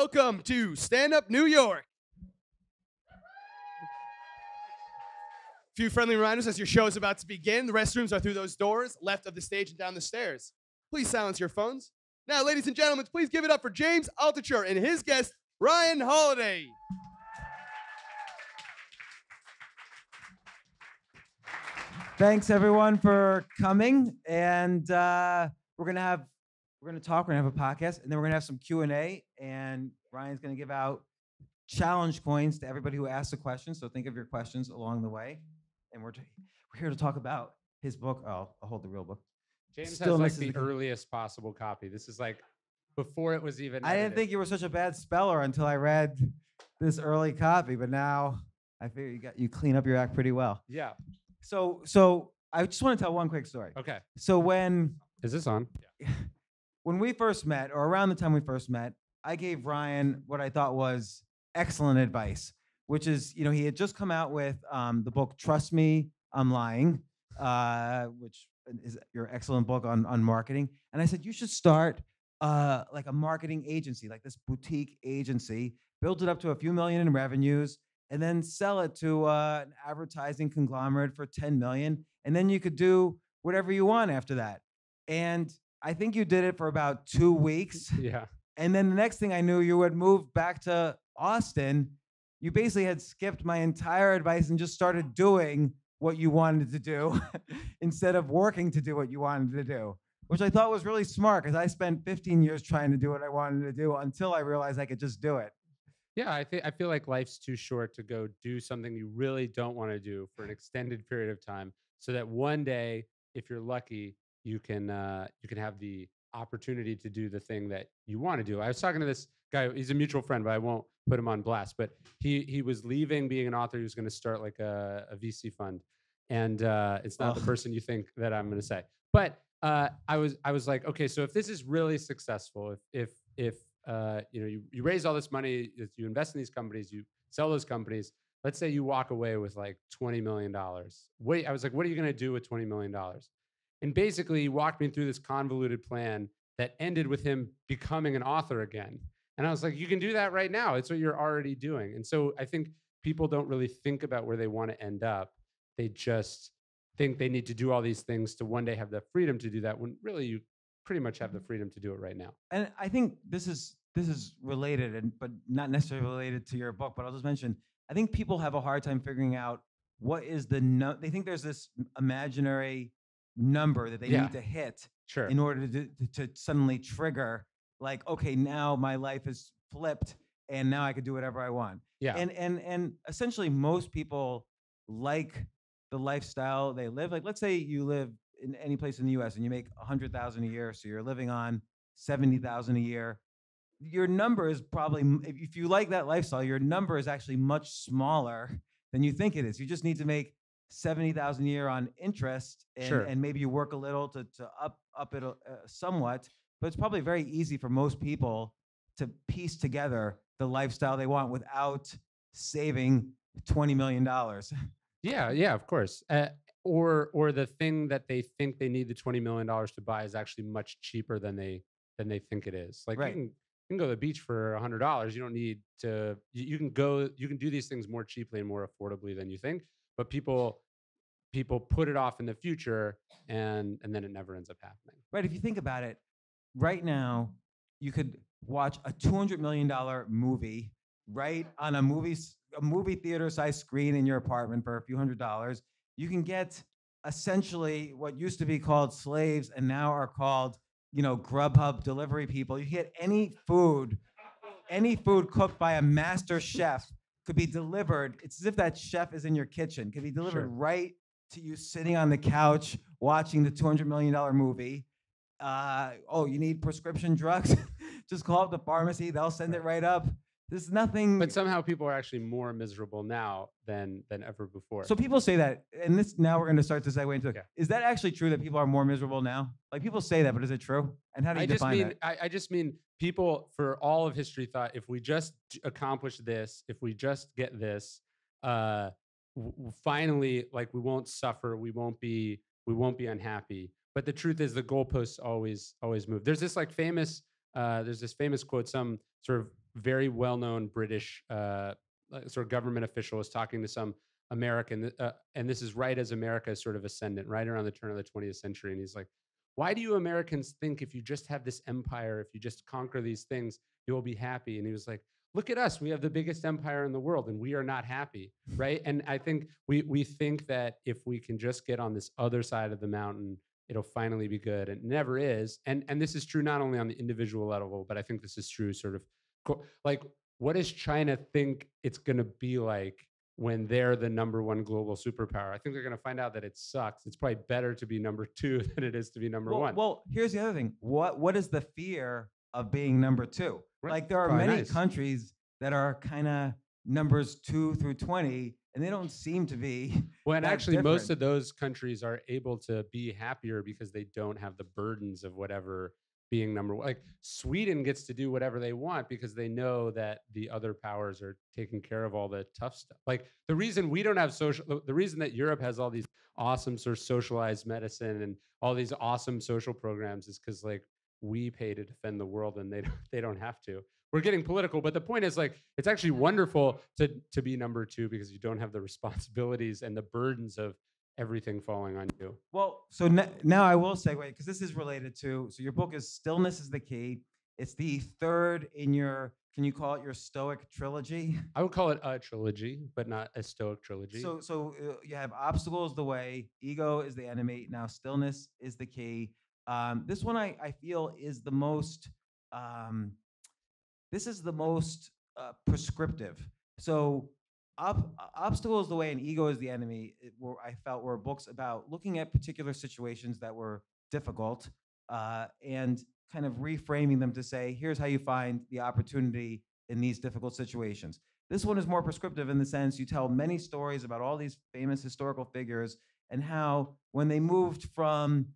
welcome to Stand Up New York. A few friendly reminders as your show is about to begin. The restrooms are through those doors, left of the stage and down the stairs. Please silence your phones. Now, ladies and gentlemen, please give it up for James Altucher and his guest, Ryan Holiday. Thanks everyone for coming, and uh, we're gonna have we're gonna talk. We're gonna have a podcast, and then we're gonna have some Q and A. And Ryan's gonna give out challenge coins to everybody who asks a question. So think of your questions along the way, and we're t- we're here to talk about his book. Oh, I'll hold the real book. James Still has like the the- earliest possible copy. This is like before it was even. I didn't think you were such a bad speller until I read this early copy, but now I figure you got you clean up your act pretty well. Yeah. So so I just want to tell one quick story. Okay. So when Is this on? when we first met, or around the time we first met, I gave Ryan what I thought was excellent advice, which is, you know, he had just come out with um, the book "Trust Me, I'm Lying," uh, which is your excellent book on on marketing. And I said you should start uh, like a marketing agency, like this boutique agency, build it up to a few million in revenues, and then sell it to uh, an advertising conglomerate for 10 million, and then you could do whatever you want after that. And I think you did it for about two weeks. Yeah. And then the next thing I knew, you had moved back to Austin. You basically had skipped my entire advice and just started doing what you wanted to do instead of working to do what you wanted to do, which I thought was really smart because I spent 15 years trying to do what I wanted to do until I realized I could just do it. Yeah. I think I feel like life's too short to go do something you really don't want to do for an extended period of time, so that one day, if you're lucky, you can uh, you can have the opportunity to do the thing that you want to do. I was talking to this guy. He's a mutual friend, but I won't put him on blast. But he he was leaving being an author. He was going to start like a, a VC fund, and uh, it's not the person you think that I'm going to say. But uh, I was I was like, okay, so if this is really successful, if if if uh, you know you, you raise all this money, if you invest in these companies, you sell those companies. Let's say you walk away with like twenty million dollars. Wait, I was like, what are you going to do with twenty million dollars? And basically, he walked me through this convoluted plan that ended with him becoming an author again. And I was like, you can do that right now. It's what you're already doing. And so I think people don't really think about where they want to end up. They just think they need to do all these things to one day have the freedom to do that when really you pretty much have the freedom to do it right now. and I think this is this is related, and but not necessarily related to your book. But I'll just mention, I think people have a hard time figuring out what is the no. They think there's this imaginary number that they Yeah. need to hit Sure. in order to, to to suddenly trigger, like, okay, now my life is flipped, and now I could do whatever I want. yeah. And and and essentially, most people like the lifestyle they live. Like, let's say you live in any place in the U.S. and you make a hundred thousand a year, so you're living on seventy thousand a year. Your number is probably, if you like that lifestyle, your number is actually much smaller than you think it is. You just need to make seventy thousand a year on interest, and, Sure. and maybe you work a little to to up up it uh, somewhat. But it's probably very easy for most people to piece together the lifestyle they want without saving twenty million dollars. Yeah, yeah, of course. Uh, or or the thing that they think they need the twenty million dollars to buy is actually much cheaper than they than they think it is. Like Right. you can you can go to the beach for a hundred dollars. You don't need to. You, you can go. You can do these things more cheaply and more affordably than you think. But people people put it off in the future, and and then it never ends up happening. Right. If you think about it, right now you could watch a two hundred million dollar movie right on a movie a movie theater size screen in your apartment for a few hundred dollars. You can get essentially what used to be called slaves and now are called you know Grubhub delivery people. You get any food, any food cooked by a master chef could be delivered. It's as if that chef is in your kitchen. Could be delivered Sure. right to you sitting on the couch watching the two hundred million dollar movie. Uh, oh, you need prescription drugs? Just call up the pharmacy. They'll send it right up. There's nothing. But somehow people are actually more miserable now than than ever before. So people say that, and this now we're going to start to segue into it. Yeah. Is that actually true that people are more miserable now? Like people say that, but is it true? And how do you I just define mean that? I, I just mean people for all of history thought if we just accomplish this, if we just get this, uh, w- finally, like we won't suffer, we won't be we won't be unhappy. But the truth is, the goalposts always always move. There's this like famous uh, there's this famous quote. Some sort of very well-known British uh, sort of government official was talking to some American, uh, and this is right as America is sort of ascendant, right around the turn of the 20th century, and he's like, "Why do you Americans think if you just have this empire, if you just conquer these things, you will be happy?" And he was like, "Look at us, we have the biggest empire in the world, and we are not happy, right?" And I think we we think that if we can just get on this other side of the mountain it'll finally be good and it never is and and this is true not only on the individual level but i think this is true sort of like what does china think it's going to be like when they're the number one global superpower i think they're going to find out that it sucks it's probably better to be number two than it is to be number well, one well, here's the other thing. What what is the fear of being number two? Right. Like there are Probably many nice. countries that are kind of numbers two through twenty, and they don't seem to be. well and actually most of those countries are able to be happier because they don't have the burdens of whatever being number one like sweden gets to do whatever they want because they know that the other powers are taking care of all the tough stuff. Like the reason we don't have social the- reason that europe has all these awesome sort of socialized medicine and all these awesome social programs is because like we pay to defend the world and they don't, they don't have to. We're getting political but the point is like it's actually wonderful to to be number two because you don't have the responsibilities and the burdens of everything falling on you Well, so n- now I will segue because this is related to. So your book is "Stillness is the Key." It's the third in your. Can you call it your Stoic trilogy? i would call it a trilogy but not a stoic trilogy So, so uh, you have obstacles the way, ego is the enemy. Now, stillness is the key. Um, this one I, I feel is the most. Um, this is the most uh, prescriptive. So, ob- obstacle is the way, and ego is the enemy. It were, I felt were books about looking at particular situations that were difficult uh, and kind of reframing them to say, here's how you find the opportunity in these difficult situations. This one is more prescriptive in the sense you tell many stories about all these famous historical figures and how when they moved from,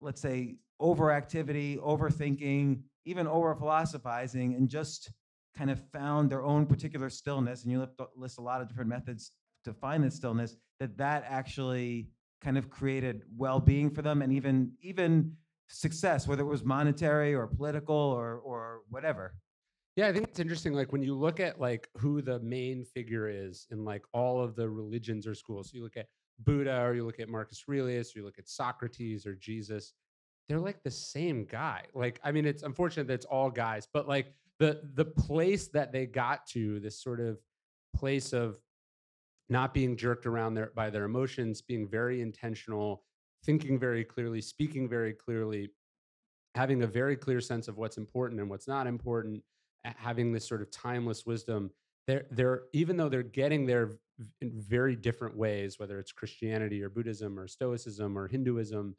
let's say, overactivity, overthinking, even over philosophizing, and just kind of found their own particular stillness, and you list, a lot of different methods to find this stillness, that that actually kind of created well-being for them and even even success, whether it was monetary or political or or whatever. Yeah, I think it's interesting. Like when you look at like who the main figure is in like all of the religions or schools, you look at Buddha or you look at Marcus Aurelius or you look at Socrates or Jesus, they're like the same guy. Like, I mean, it's unfortunate that it's all guys, but like the the place that they got to, this sort of place of not being jerked around their by their emotions, being very intentional, thinking very clearly, speaking very clearly, having a very clear sense of what's important and what's not important, having this sort of timeless wisdom. They're they're even though they're getting there in very different ways, whether it's Christianity or Buddhism or Stoicism or Hinduism,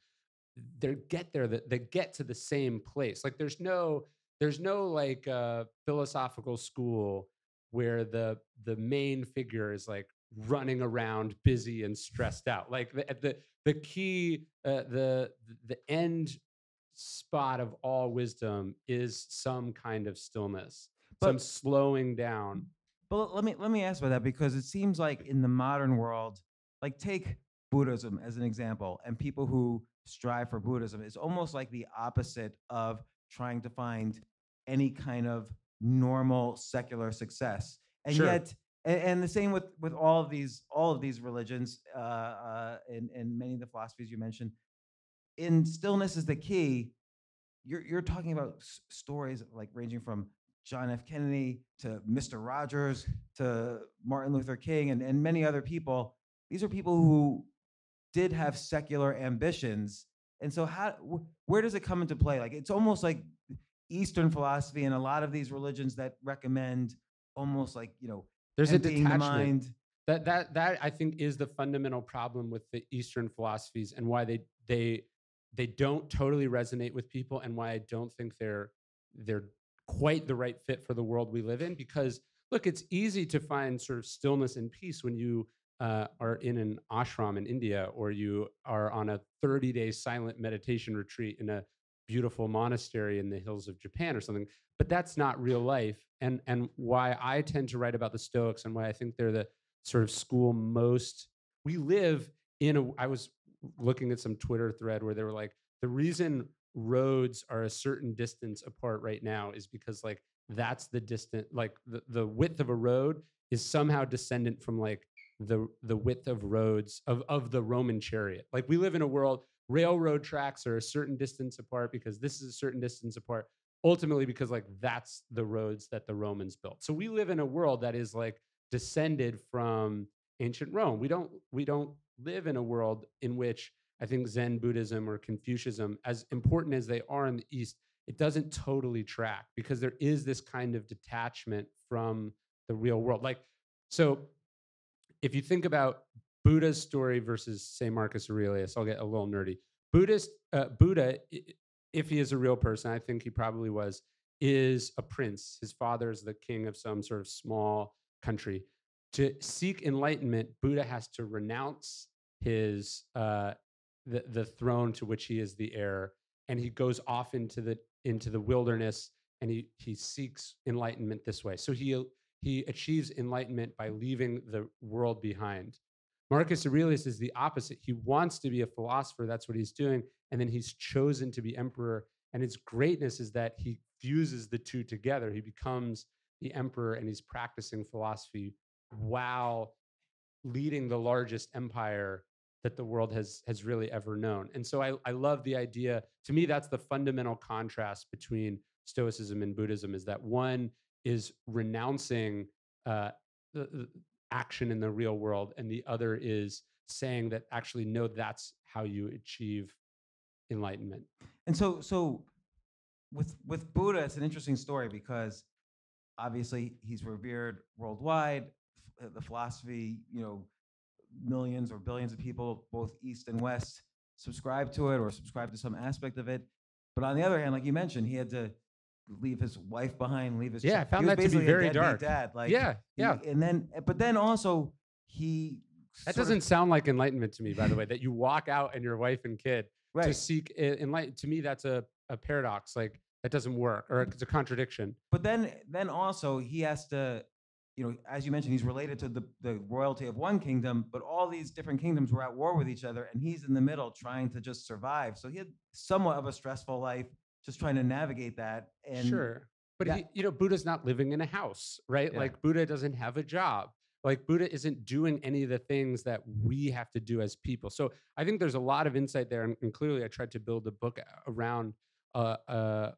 they get there. They get to the same place. Like there's no there's no like uh, philosophical school where the the main figure is like running around busy and stressed out. Like the the, the key uh, the the end spot of all wisdom is some kind of stillness but, some But- slowing down. But let- let me let me ask about that because it seems like in the modern world, like take Buddhism as an example, and people who strive for Buddhism is almost like the opposite of trying to find any kind of normal secular success. And Sure. yet, and, and the same with with all of these all of these religions uh, uh, and and many of the philosophies you mentioned. In stillness is the key. You're you're talking about s- stories like ranging from John F. Kennedy to Mr. Rogers to Martin Luther King and, and many other people. These are people who did have secular ambitions. And so how wh- where does it come into play? Like it's almost like Eastern philosophy and a lot of these religions that recommend almost like, you know, there's a emptying the detachment mind. that that that I think is the fundamental problem with the Eastern philosophies and why they they they don't totally resonate with people and why I don't think they're they're quite the right fit for the world we live in because look it's easy to find sort of stillness and peace when you uh, are in an ashram in India or you are on a 30 day silent meditation retreat in a beautiful monastery in the hills of Japan or something but that's not real life. And and why I tend to write about the stoics and why I think they're the sort of school most we live in a I was looking at some Twitter thread where they were like the reason roads are a certain distance apart right now is because like that's the distance like the, the width of a road is somehow descendant from like the the width of roads of of the roman chariot. Like we live in a world railroad tracks are a certain distance apart because this is a certain distance apart ultimately because like that's the roads that the romans built so we live in a world that is like descended from ancient rome we don't we don't live in a world in which i think zen buddhism or confucianism as important as they are in the east it doesn't totally track because there is this kind of detachment from the real world. Like, so if you think about Buddha's story versus, say, Marcus Aurelius, I'll get a little nerdy. Buddhist uh, Buddha, if he is a real person, I think he probably was, is a prince. His father is the king of some sort of small country. To seek enlightenment, Buddha has to renounce his uh, the the throne to which he is the heir, and he goes off into the into the wilderness and he he seeks enlightenment this way. So he he achieves enlightenment by leaving the world behind. Marcus Aurelius is the opposite. He wants to be a philosopher. That's what he's doing. And then he's chosen to be emperor. And his greatness is that he fuses the two together. He becomes the emperor and he's practicing philosophy while leading the largest empire that the world has has really ever known. And so I, I love the idea. To me, that's the fundamental contrast between Stoicism and Buddhism is that one is renouncing uh, the, the action in the real world, and the other is saying that actually no, that's how you achieve enlightenment. And so so with with Buddha, it's an interesting story because obviously he's revered worldwide. Uh, the philosophy, you know, millions or billions of people, both East and West, subscribe to it or subscribe to some aspect of it. But on the other hand, like you mentioned, he had to leave his wife behind, leave his yeah. I found that to be very dark. Dad, like yeah, yeah. He, and then, but then also he. That doesn't of, sound like enlightenment to me, by the way. That you walk out and your wife and kid right. to seek enlightenment. To me, that's a, a paradox. Like that doesn't work, or it's a contradiction. But then, then also he has to you know, as you mentioned, he's related to the, the royalty of one kingdom, but all these different kingdoms were at war with each other, and he's in the middle trying to just survive. So he had somewhat of a stressful life, just trying to navigate that. And sure, but that- he, you know, Buddha's not living in a house, right? Yeah. Like Buddha doesn't have a job. Like Buddha isn't doing any of the things that we have to do as people. So I think there's a lot of insight there, and, and clearly, I tried to build a book around uh, uh,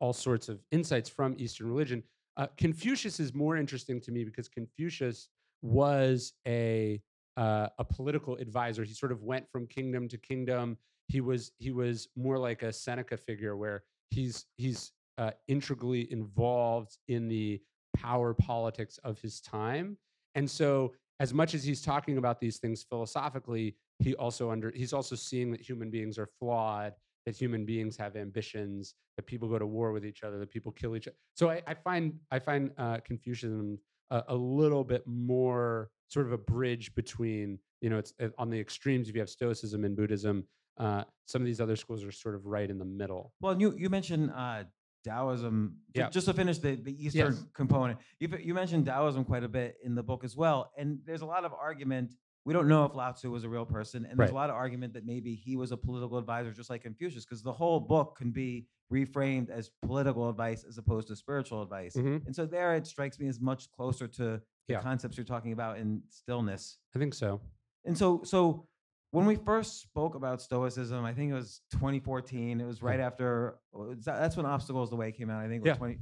all sorts of insights from Eastern religion. Uh, Confucius is more interesting to me because Confucius was a uh, a political advisor. He sort of went from kingdom to kingdom. He was he was more like a Seneca figure, where he's he's uh, integrally involved in the power politics of his time. And so, as much as he's talking about these things philosophically, he also under he's also seeing that human beings are flawed that human beings have ambitions, that people go to war with each other, that people kill each other. So I, I find I find uh, Confucianism a, a, little bit more sort of a bridge between you know it's uh, on the extremes. If you have Stoicism and Buddhism, uh, some of these other schools are sort of right in the middle. Well, you you mentioned uh, Taoism. Yeah. Just to finish the, the Eastern Yes. component, you you mentioned Taoism quite a bit in the book as well, and there's a lot of argument. We don't know if Lao Tzu was a real person, and there's Right. a lot of argument that maybe he was a political advisor, just like Confucius, because the whole book can be reframed as political advice as opposed to spiritual advice. Mhm. And so there, it strikes me as much closer to the Yeah. concepts you're talking about in stillness. I think so. And so, so when we first spoke about Stoicism, I think it was 2014. It was right after. oh, That's when Obstacles the Way came out. I think. It was Yeah. 20.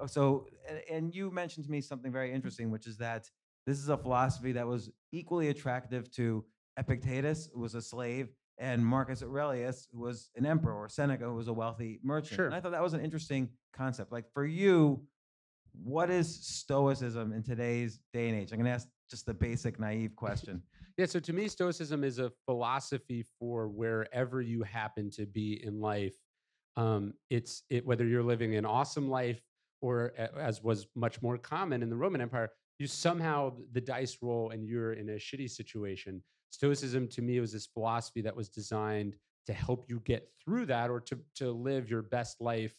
oh, So, and, and you mentioned to me something very interesting, which is that this is a philosophy that was equally attractive to Epictetus, who was a slave, and Marcus Aurelius, who was an emperor, or Seneca, who was a wealthy merchant. Sure. And I thought that was an interesting concept. Like for you, what is Stoicism in today's day and age? I'm going to ask just the basic naive question. Yeah, so to me, Stoicism is a philosophy for wherever you happen to be in life. Um, it's it, whether you're living an awesome life or as was much more common in the Roman Empire, you somehow the dice roll and you're in a shitty situation. Stoicism to me was this philosophy that was designed to help you get through that or to to live your best life.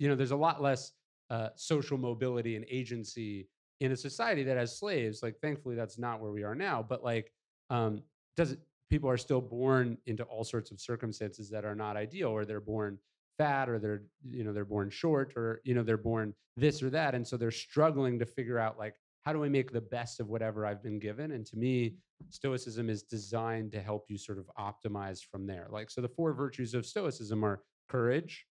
You know, there's a lot less uh, social mobility and agency in a society that has slaves like thankfully that's not where we are now but like um does it people are still born into all sorts of circumstances that are not ideal or they're born fat or they're you know they're born short or you know they're born this or that and so they're struggling to figure out like how do i make the best of whatever i've been given? And to me stoicism is designed to help you sort of optimize from there. Like so the four virtues of stoicism are courage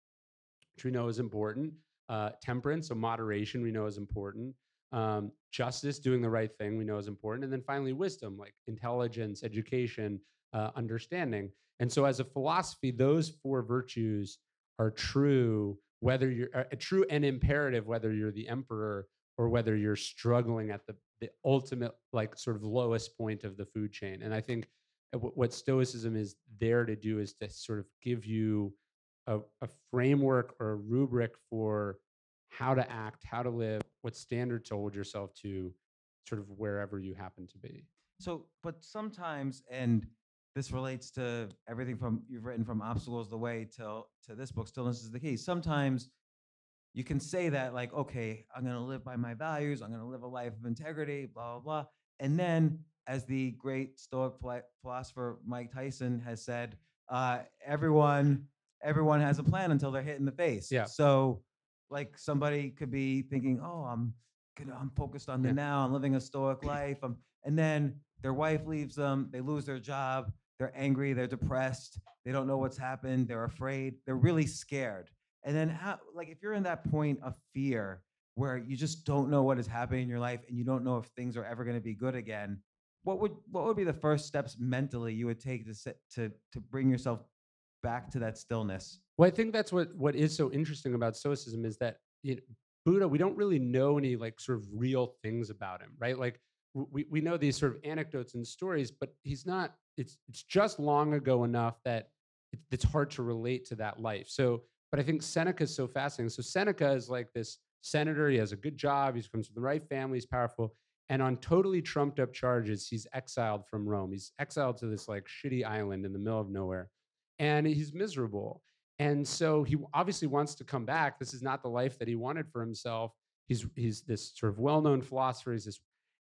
which we know is important uh, temperance so moderation we know is important um, justice doing the right thing we know is important and then finally wisdom like intelligence education uh, understanding. And so as a philosophy those four virtues are true whether you're uh, true and imperative whether you're the emperor or whether you're struggling at the the ultimate like sort of lowest point of the food chain. And i think uh, what stoicism is there to do is to sort of give you a, a framework or a rubric for how to act how to live what standard to hold yourself to sort of wherever you happen to be So, but sometimes, and this relates to everything from you've written from obstacles the way till to this book, stillness is the key. Sometimes you can say that, like, okay, I'm gonna live by my values, I'm gonna live a life of integrity, blah blah blah, and then, as the great Stoic philosopher Mike Tyson has said, uh, everyone everyone has a plan until they're hit in the face. Yeah. So, like, somebody could be thinking, oh, I'm gonna, I'm focused on the Yeah. now, I'm living a Stoic life, I'm, and then their wife leaves them, they lose their job, they're angry, they're depressed, they don't know what's happened, they're afraid, they're really scared. And then how like if you're in that point of fear where you just don't know what is happening in your life and you don't know if things are ever going to be good again, what would what would be the first steps mentally you would take to sit, to to bring yourself back to that stillness? Well, I think that's what what is so interesting about Stoicism is that you know, Buddha, we don't really know any like sort of real things about him, right? Like we we know these sort of anecdotes and stories, but he's not. It's it's just long ago enough that it, it's hard to relate to that life. So, but I think Seneca is so fascinating. So Seneca is like this senator. He has a good job. He comes from the right family. He's powerful. And on totally trumped up charges, he's exiled from Rome. He's exiled to this like shitty island in the middle of nowhere, and he's miserable. And so he obviously wants to come back. This is not the life that he wanted for himself. He's he's this sort of well-known philosopher. He's this,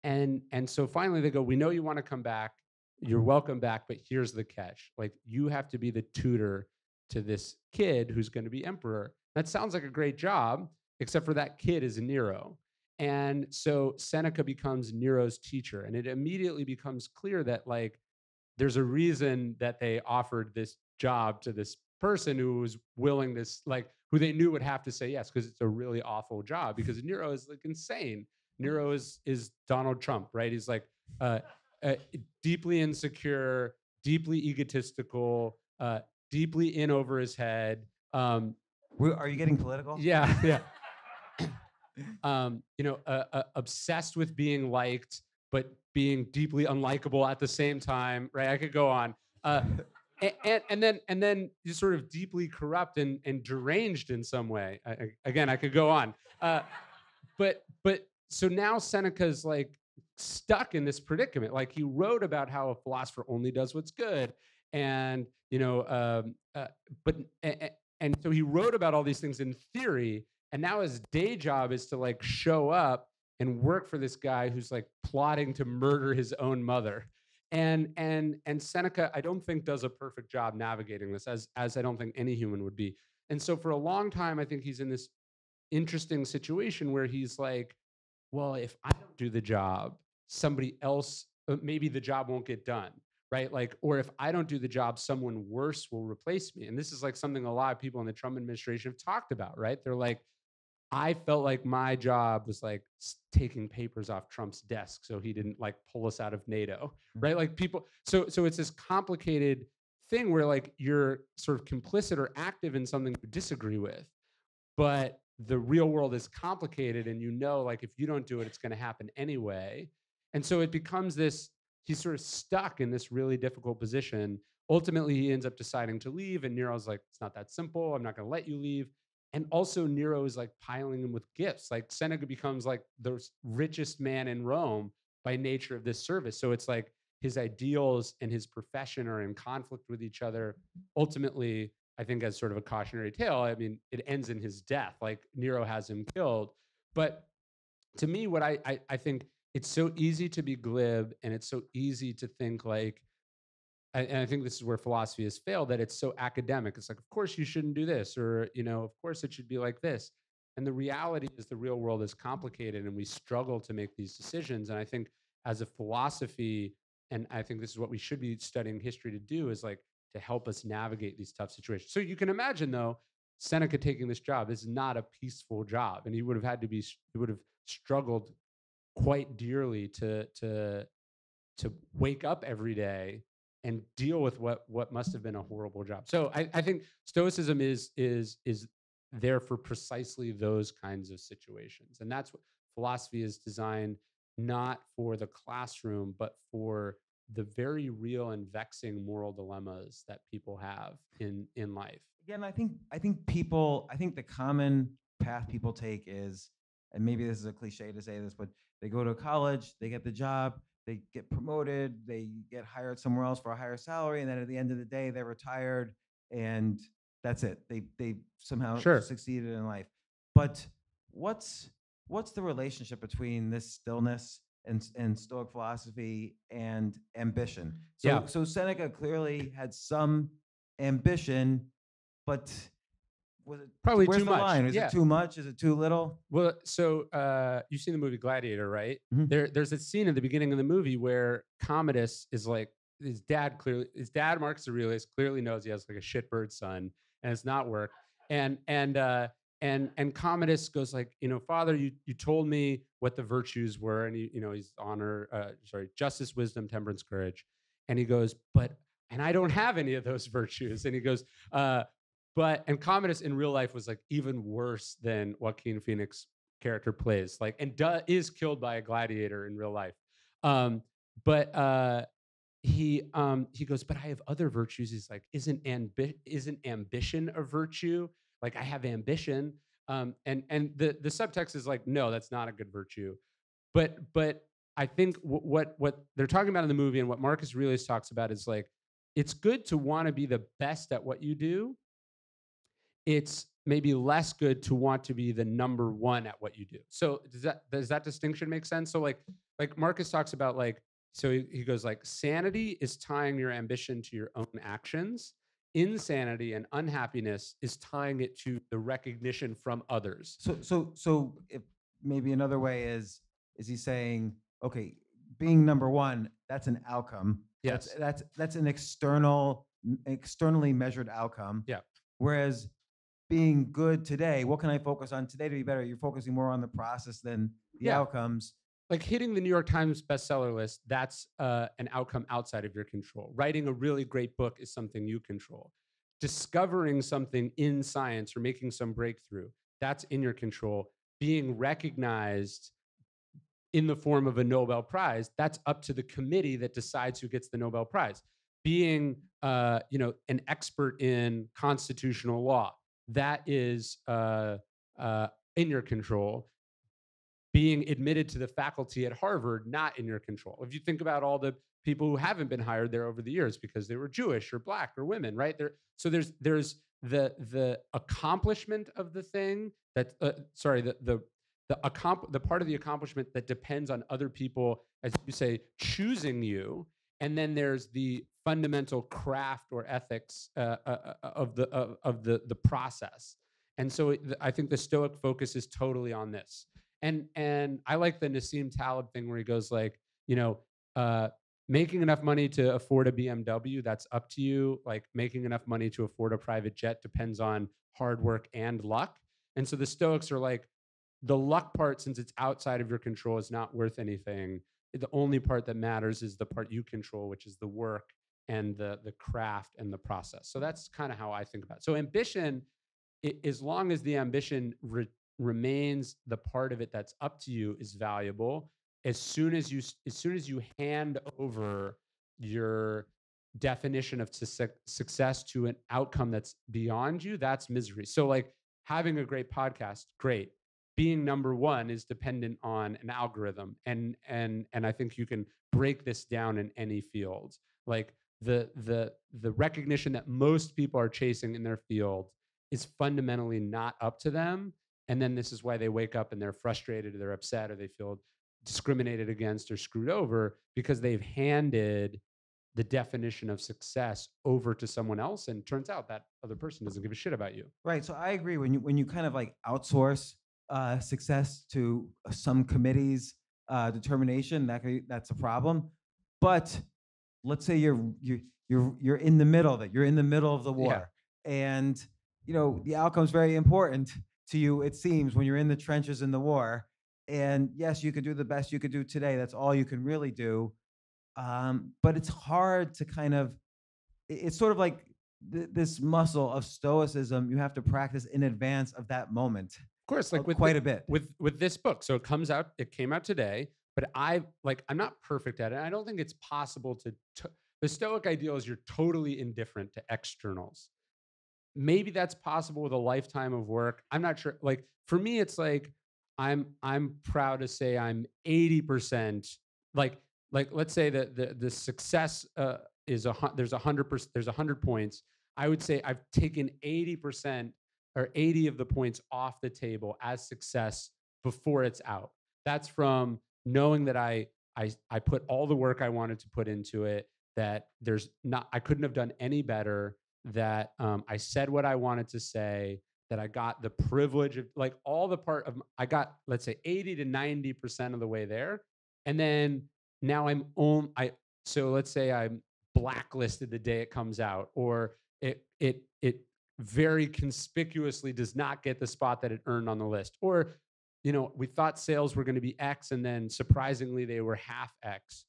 and and so finally they go, "We know you want to come back. You're mm-hmm. welcome back, but here's the catch: like you have to be the tutor to this kid who's going to be emperor." That sounds like a great job, except for that kid is Nero. And so Seneca becomes Nero's teacher, and it immediately becomes clear that like there's a reason that they offered this job to this person who was willing to like who they knew would have to say yes because it's a really awful job because Nero is like insane. Nero is is Donald Trump, right? He's like uh, uh, deeply insecure, deeply egotistical, uh, deeply in over his head. Um, Are you getting political? yeah, yeah. um, you know, uh, uh, obsessed with being liked, but being deeply unlikable at the same time. Right? I could go on. Uh, and, and, and then and then you're sort of deeply corrupt and, and deranged in some way. I, I- again, I could go on. Uh, but but so now Seneca's like stuck in this predicament. Like he wrote about how a philosopher only does what's good, and you know, um, uh, but a- a- and so he wrote about all these things in theory, and now his day job is to like show up and work for this guy who's like plotting to murder his own mother. And and and Seneca, I don't think does a perfect job navigating this, as as I don't think any human would be. And so for a long time, I think he's in this interesting situation where he's like, well, if I don't do the job, somebody else, uh, maybe the job won't get done, right? Like, or if I don't do the job, someone worse will replace me. And this is like something a lot of people in the Trump administration have talked about, right? They're like, I felt like my job was like taking papers off Trump's desk so he didn't like pull us out of NATO, right? Mm-hmm. Like people, so so it's this complicated thing where like you're sort of complicit or active in something you disagree with, but the real world is complicated and you know like if you don't do it it's going to happen anyway. And so it becomes this he's sort of stuck in this really difficult position. Ultimately he ends up deciding to leave and nero's like it's not that simple. I'm not going to let you leave and also nero is like piling him with gifts like seneca becomes like the richest man in rome by nature of this service so it's like his ideals and his profession are in conflict with each other ultimately I think as sort of a cautionary tale, I mean, it ends in his death. Like Nero has him killed. But to me, what I, I I think it's so easy to be glib and it's so easy to think like and I think this is where philosophy has failed that it's so academic. It's like, of course you shouldn't do this, or you know, of course it should be like this. And the reality is the real world is complicated and we struggle to make these decisions. And I think as a philosophy, and I think this is what we should be studying history to do, is like to help us navigate these tough situations. So you can imagine though, Seneca taking this job is not a peaceful job. And he would have had to be, he would have struggled quite dearly to to to wake up every day and deal with what what must have been a horrible job. So I, I think Stoicism is is is there for precisely those kinds of situations, and that's what philosophy is designed not for the classroom, but for the very real and vexing moral dilemmas that people have in in life. Again, I think I think people I think the common path people take is, and maybe this is a cliche to say this, but they go to college, they get the job, they get promoted, they get hired somewhere else for a higher salary, and then at the end of the day, they're retired, and that's it. They they somehow Sure. succeeded in life. But what's what's the relationship between this stillness and and Stoic philosophy and ambition? So Yeah. so Seneca clearly had some ambition, but was it Probably where's too the much. line? Is Yeah. it too much? Is it too little? Well, so uh, you've seen the movie Gladiator, right? Mhm. There, there's a scene at the beginning of the movie where Commodus is like his dad clearly, his dad Marcus Aurelius clearly knows he has like a shitbird son, and it's not work. And and uh, and and Commodus goes like, you know, Father, you you told me what the virtues were, and he, you know, he's honor, uh, sorry, justice, wisdom, temperance, courage, and he goes, but and I don't have any of those virtues, and he goes, uh, but and Commodus in real life was like even worse than Joaquin Phoenix character plays, like and du- is killed by a gladiator in real life. Um, but uh, he um, he goes, but I have other virtues. He's like, isn't ambi- isn't ambition a virtue? Like I have ambition, um, and and the the subtext is like, no, that's not a good virtue. But but I think w- what what they're talking about in the movie and what Marcus Aurelius talks about is like, it's good to want to be the best at what you do, it's maybe less good to want to be the number one at what you do. So does that does that distinction make sense? So like like Marcus talks about like so he, he goes like sanity is tying your ambition to your own actions. Insanity and unhappiness is tying it to the recognition from others. So so so if maybe another way is is he saying, okay, being number one, that's an outcome. That's Yes. that's that's an external externally measured outcome. Yeah. Whereas being good today, what can I focus on today to be better? You're focusing more on the process than the Yeah. outcomes. like hitting the New York Times bestseller list, that's uh, an outcome outside of your control. Writing a really great book is something you control. Discovering something in science or making some breakthrough, that's in your control. Being recognized in the form of a Nobel Prize, that's up to the committee that decides who gets the Nobel Prize. Being, uh, you know, an expert in constitutional law, that is uh, uh, in your control being admitted to the faculty at Harvard not in your control. If you think about all the people who haven't been hired there over the years because they were Jewish or black or women, right? There, so there's there's the the accomplishment of the thing that uh, sorry the the the accomp- the part of the accomplishment that depends on other people, as you say, choosing you, and then there's the fundamental craft or ethics uh, uh, uh, of the of, of the the process. And so I think the Stoic focus is totally on this and and I like the Nassim Taleb thing where he goes like, you know, uh, making enough money to afford a BMW, that's up to you. Like making enough money to afford a private jet depends on hard work and luck. And so the Stoics are like, the luck part, since it's outside of your control, is not worth anything. The only part that matters is the part you control, which is the work and the the craft and the process. So that's kind of how I think about it. So ambition, i- as long as the ambition re- remains the part of it that's up to you is valuable as soon as you as soon as you hand over your definition of suc- success to an outcome that's beyond you that's misery so like having a great podcast great being number one is dependent on an algorithm and and and i think you can break this down in any field like the the the recognition that most people are chasing in their field is fundamentally not up to them and then this is why they wake up and they're frustrated or they're upset or they feel discriminated against or screwed over because they've handed the definition of success over to someone else and turns out that other person doesn't give a shit about you Right. So I agree. When you when you kind of like outsource uh, success to some committee's uh, determination, that that's a problem. But let's say you're you're you're you're in the middle of it. You're in the middle of the Yeah. war, and you know the outcome's very important to you. It seems when you're in the trenches in the war. And yes, you could do the best you could do today. That's all you can really do. Um, but it's hard to kind of. It's sort of like th- this muscle of stoicism you have to practice in advance of that moment of course uh, like with quite the- a bit with with this book so it comes out it came out today but i like i'm not perfect at it i don't think it's possible to, to the stoic ideal is you're totally indifferent to externals maybe that's possible with a lifetime of work i'm not sure like for me it's like i'm i'm proud to say i'm 80% like like let's say that the the success uh, is a there's a hundred percent there's a hundred points i would say i've taken 80% or 80 of the points off the table as success before it's out. That's from knowing that I I I put all the work I wanted to put into it. That there's not I couldn't have done any better. That um, I said what I wanted to say. That I got the privilege of like all the part of I got let's say 80 to 90 percent of the way there, and then now I'm on I so let's say I'm blacklisted the day it comes out, or it it it very conspicuously does not get the spot that it earned on the list. Or, you know, we thought sales were going to be X and then surprisingly they were half X.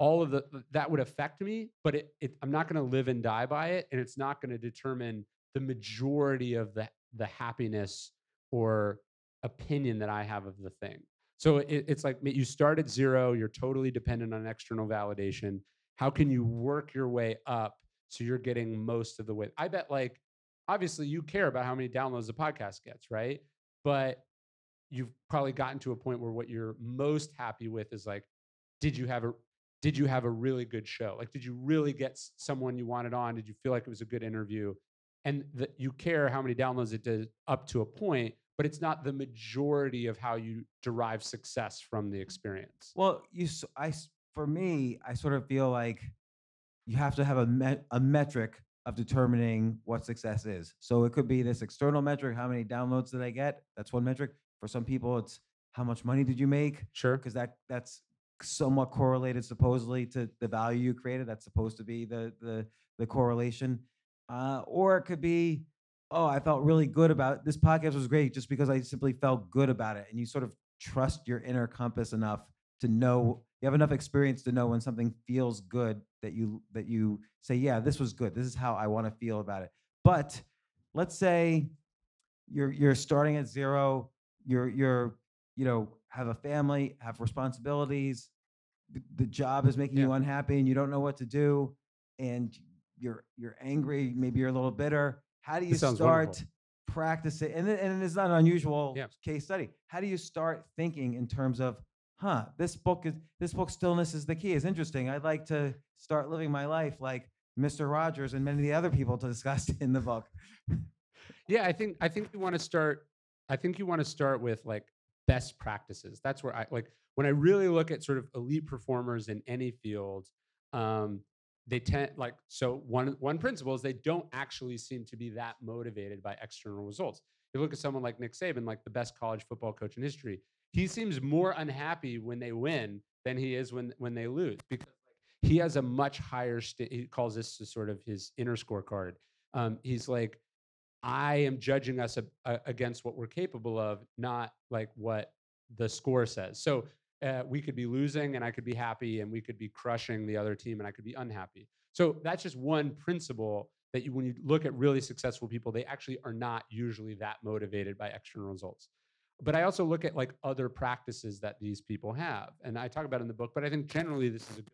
All of the that would affect me, but it, it I'm not going to live and die by it, and it's not going to determine the majority of the the happiness or opinion that I have of the thing. So it, it's like you start at zero, you're totally dependent on external validation. How can you work your way up so you're getting most of the way? I bet like obviously you care about how many downloads the podcast gets, right? But you've probably gotten to a point where what you're most happy with is like, did you have a did you have a really good show? Like, did you really get someone you wanted on? Did you feel like it was a good interview? And that you care how many downloads it did up to a point, but it's not the majority of how you derive success from the experience. well you i for me i sort of feel like you have to have a met, a metric of determining what success is so it could be this external metric how many downloads did i get that's one metric for some people it's how much money did you make? Sure. because that that's somewhat correlated supposedly to the value you created. That's supposed to be the the the correlation. Uh, or it could be oh i felt really good about this podcast was great just because i simply felt good about it. And you sort of trust your inner compass enough to know you have enough experience to know when something feels good that you that you say yeah this was good. This is how i want to feel about it. But let's say you're you're starting at zero you're you're you know have a family have responsibilities th- the job is making you unhappy and you don't know what to do and you're you're angry maybe you're a little bitter how do you This sounds start wonderful. practicing and, it- and it's not an unusual Yeah. case study how do you start thinking in terms of huh this book is this book stillness is the key is interesting i'd like to start living my life like mr rogers and many of the other people discussed in the book Yeah, I think I think you want to start. I think you want to start with like best practices. That's where I like when I really look at sort of elite performers in any field. Um, they tend like so one one principle is they don't actually seem to be that motivated by external results. If You look at someone like Nick Saban, like the best college football coach in history. He seems more unhappy when they win than he is when when they lose because like, he has a much higher. St- he calls this sort of his inner scorecard. Um, he's like I am judging us a, a- against what we're capable of, not like what the score says. So uh, we could be losing and I could be happy, and we could be crushing the other team and I could be unhappy. So that's just one principle that you, when you look at really successful people, they actually are not usually that motivated by external results. But I also look at like other practices that these people have, and I talk about in the book. But I think generally this is a good.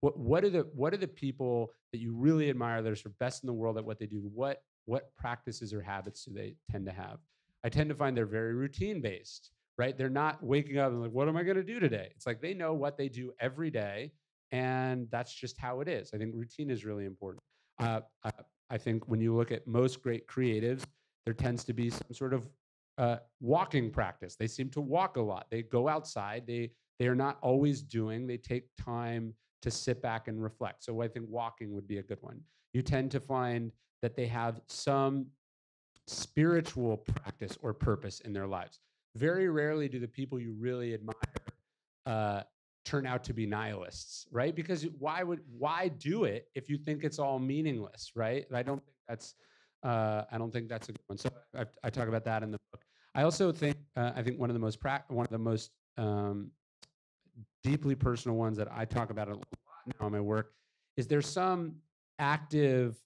What what are the what are the people that you really admire that are sort of best in the world at what they do? What what practices or habits do they tend to have? I tend to find they're very routine based, right? They're not waking up and like, what am I going to do today? It's like they know what they do every day, and that's just how it is. I think routine is really important. Uh, I, I think when you look at most great creatives, there tends to be some sort of uh, walking practice. They seem to walk a lot. They go outside. They they are not always doing. They take time to sit back and reflect. So I think walking would be a good one. You tend to find that they have some spiritual practice or purpose in their lives. Very rarely do the people you really admire uh, turn out to be nihilists, right? Because why would why do it if you think it's all meaningless, right? I don't think that's uh, I don't think that's a good one. So I, I, talk about that in the book. I also think uh, I think one of the most pra- one of the most um, deeply personal ones that I talk about a lot now in my work is there's some active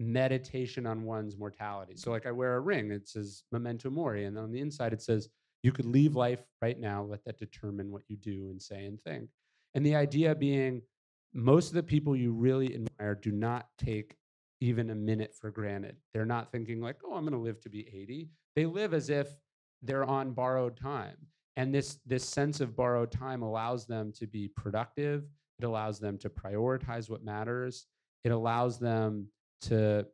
meditation on one's mortality. So like I wear a ring, it says memento mori, and on the inside it says you could leave life right now, let that determine what you do and say and think. And the idea being most of the people you really admire do not take even a minute for granted. They're not thinking like, "Oh, I'm going to live to be 80." They live as if they're on borrowed time. And this this sense of borrowed time allows them to be productive. It allows them to prioritize what matters. It allows them to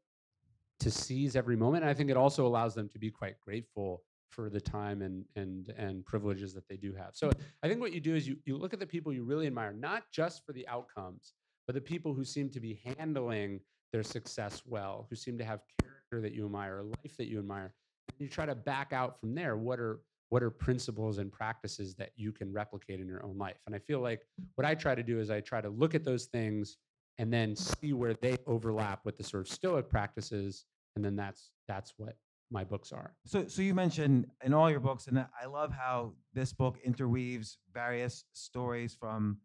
to seize every moment. And I think it also allows them to be quite grateful for the time and and and privileges that they do have. So I think what you do is you you look at the people you really admire, not just for the outcomes, but the people who seem to be handling their success well, who seem to have character that you admire, a life that you admire. And you try to back out from there. What are what are principles and practices that you can replicate in your own life? And I feel like what I try to do is I try to look at those things and then see where they overlap with the sort of stoic practices and then that's that's what my books are. So so you mentioned in all your books and i love how this book interweaves various stories from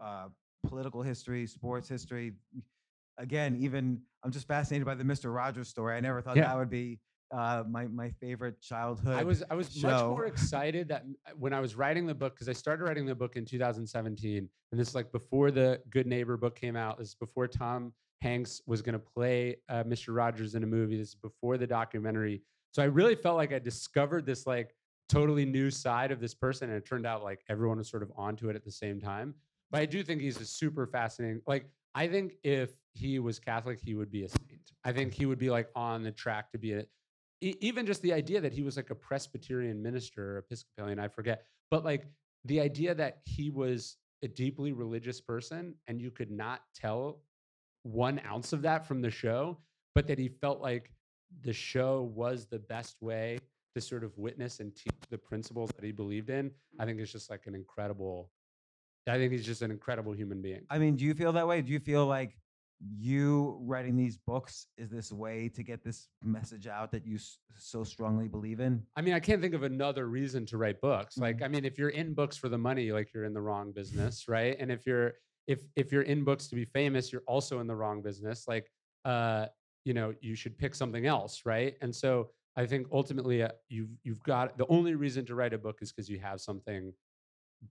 uh, political history sports history. Again even i'm just fascinated by the mr rogers story. I never thought yeah. that would be uh, my my favorite childhood. I was I was show. much more excited that uh, when I was writing the book because I started writing the book in 2017, and this is like before the Good Neighbor book came out. This is before Tom Hanks was going to play uh, Mr. Rogers in a movie. This is before the documentary. So I really felt like I discovered this like totally new side of this person, and it turned out like everyone was sort of onto it at the same time. But I do think he's a super fascinating. Like I think if he was Catholic, he would be a saint. I think he would be like on the track to be a even just the idea that he was like a Presbyterian minister, or Episcopalian, I forget, but like the idea that he was a deeply religious person and you could not tell one ounce of that from the show, but that he felt like the show was the best way to sort of witness and teach the principles that he believed in, I think it's just like an incredible. I think he's just an incredible human being. I mean, do you feel that way? Do you feel like you writing these books is this way to get this message out that you s- so strongly believe in? I mean, I can't think of another reason to write books. Mm-hmm. Like, I mean, if you're in books for the money, like you're in the wrong business, right? And if you're if if you're in books to be famous, you're also in the wrong business. Like, uh, you know, you should pick something else, right? And so I think ultimately uh, you've you've got the only reason to write a book is because you have something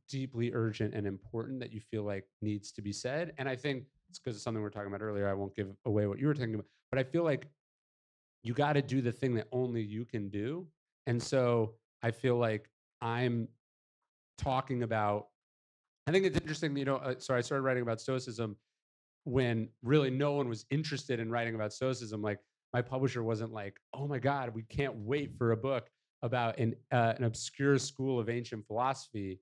deeply urgent and important that you feel like needs to be said. And I think it's because of something we are talking about earlier. I won't give away what you were talking about, but I feel like you got to do the thing that only you can do. And so I feel like I'm talking about. I think it's interesting, you know. Uh, so I started writing about stoicism when really no one was interested in writing about stoicism. Like my publisher wasn't like, "Oh my God, we can't wait for a book about an uh, an obscure school of ancient philosophy."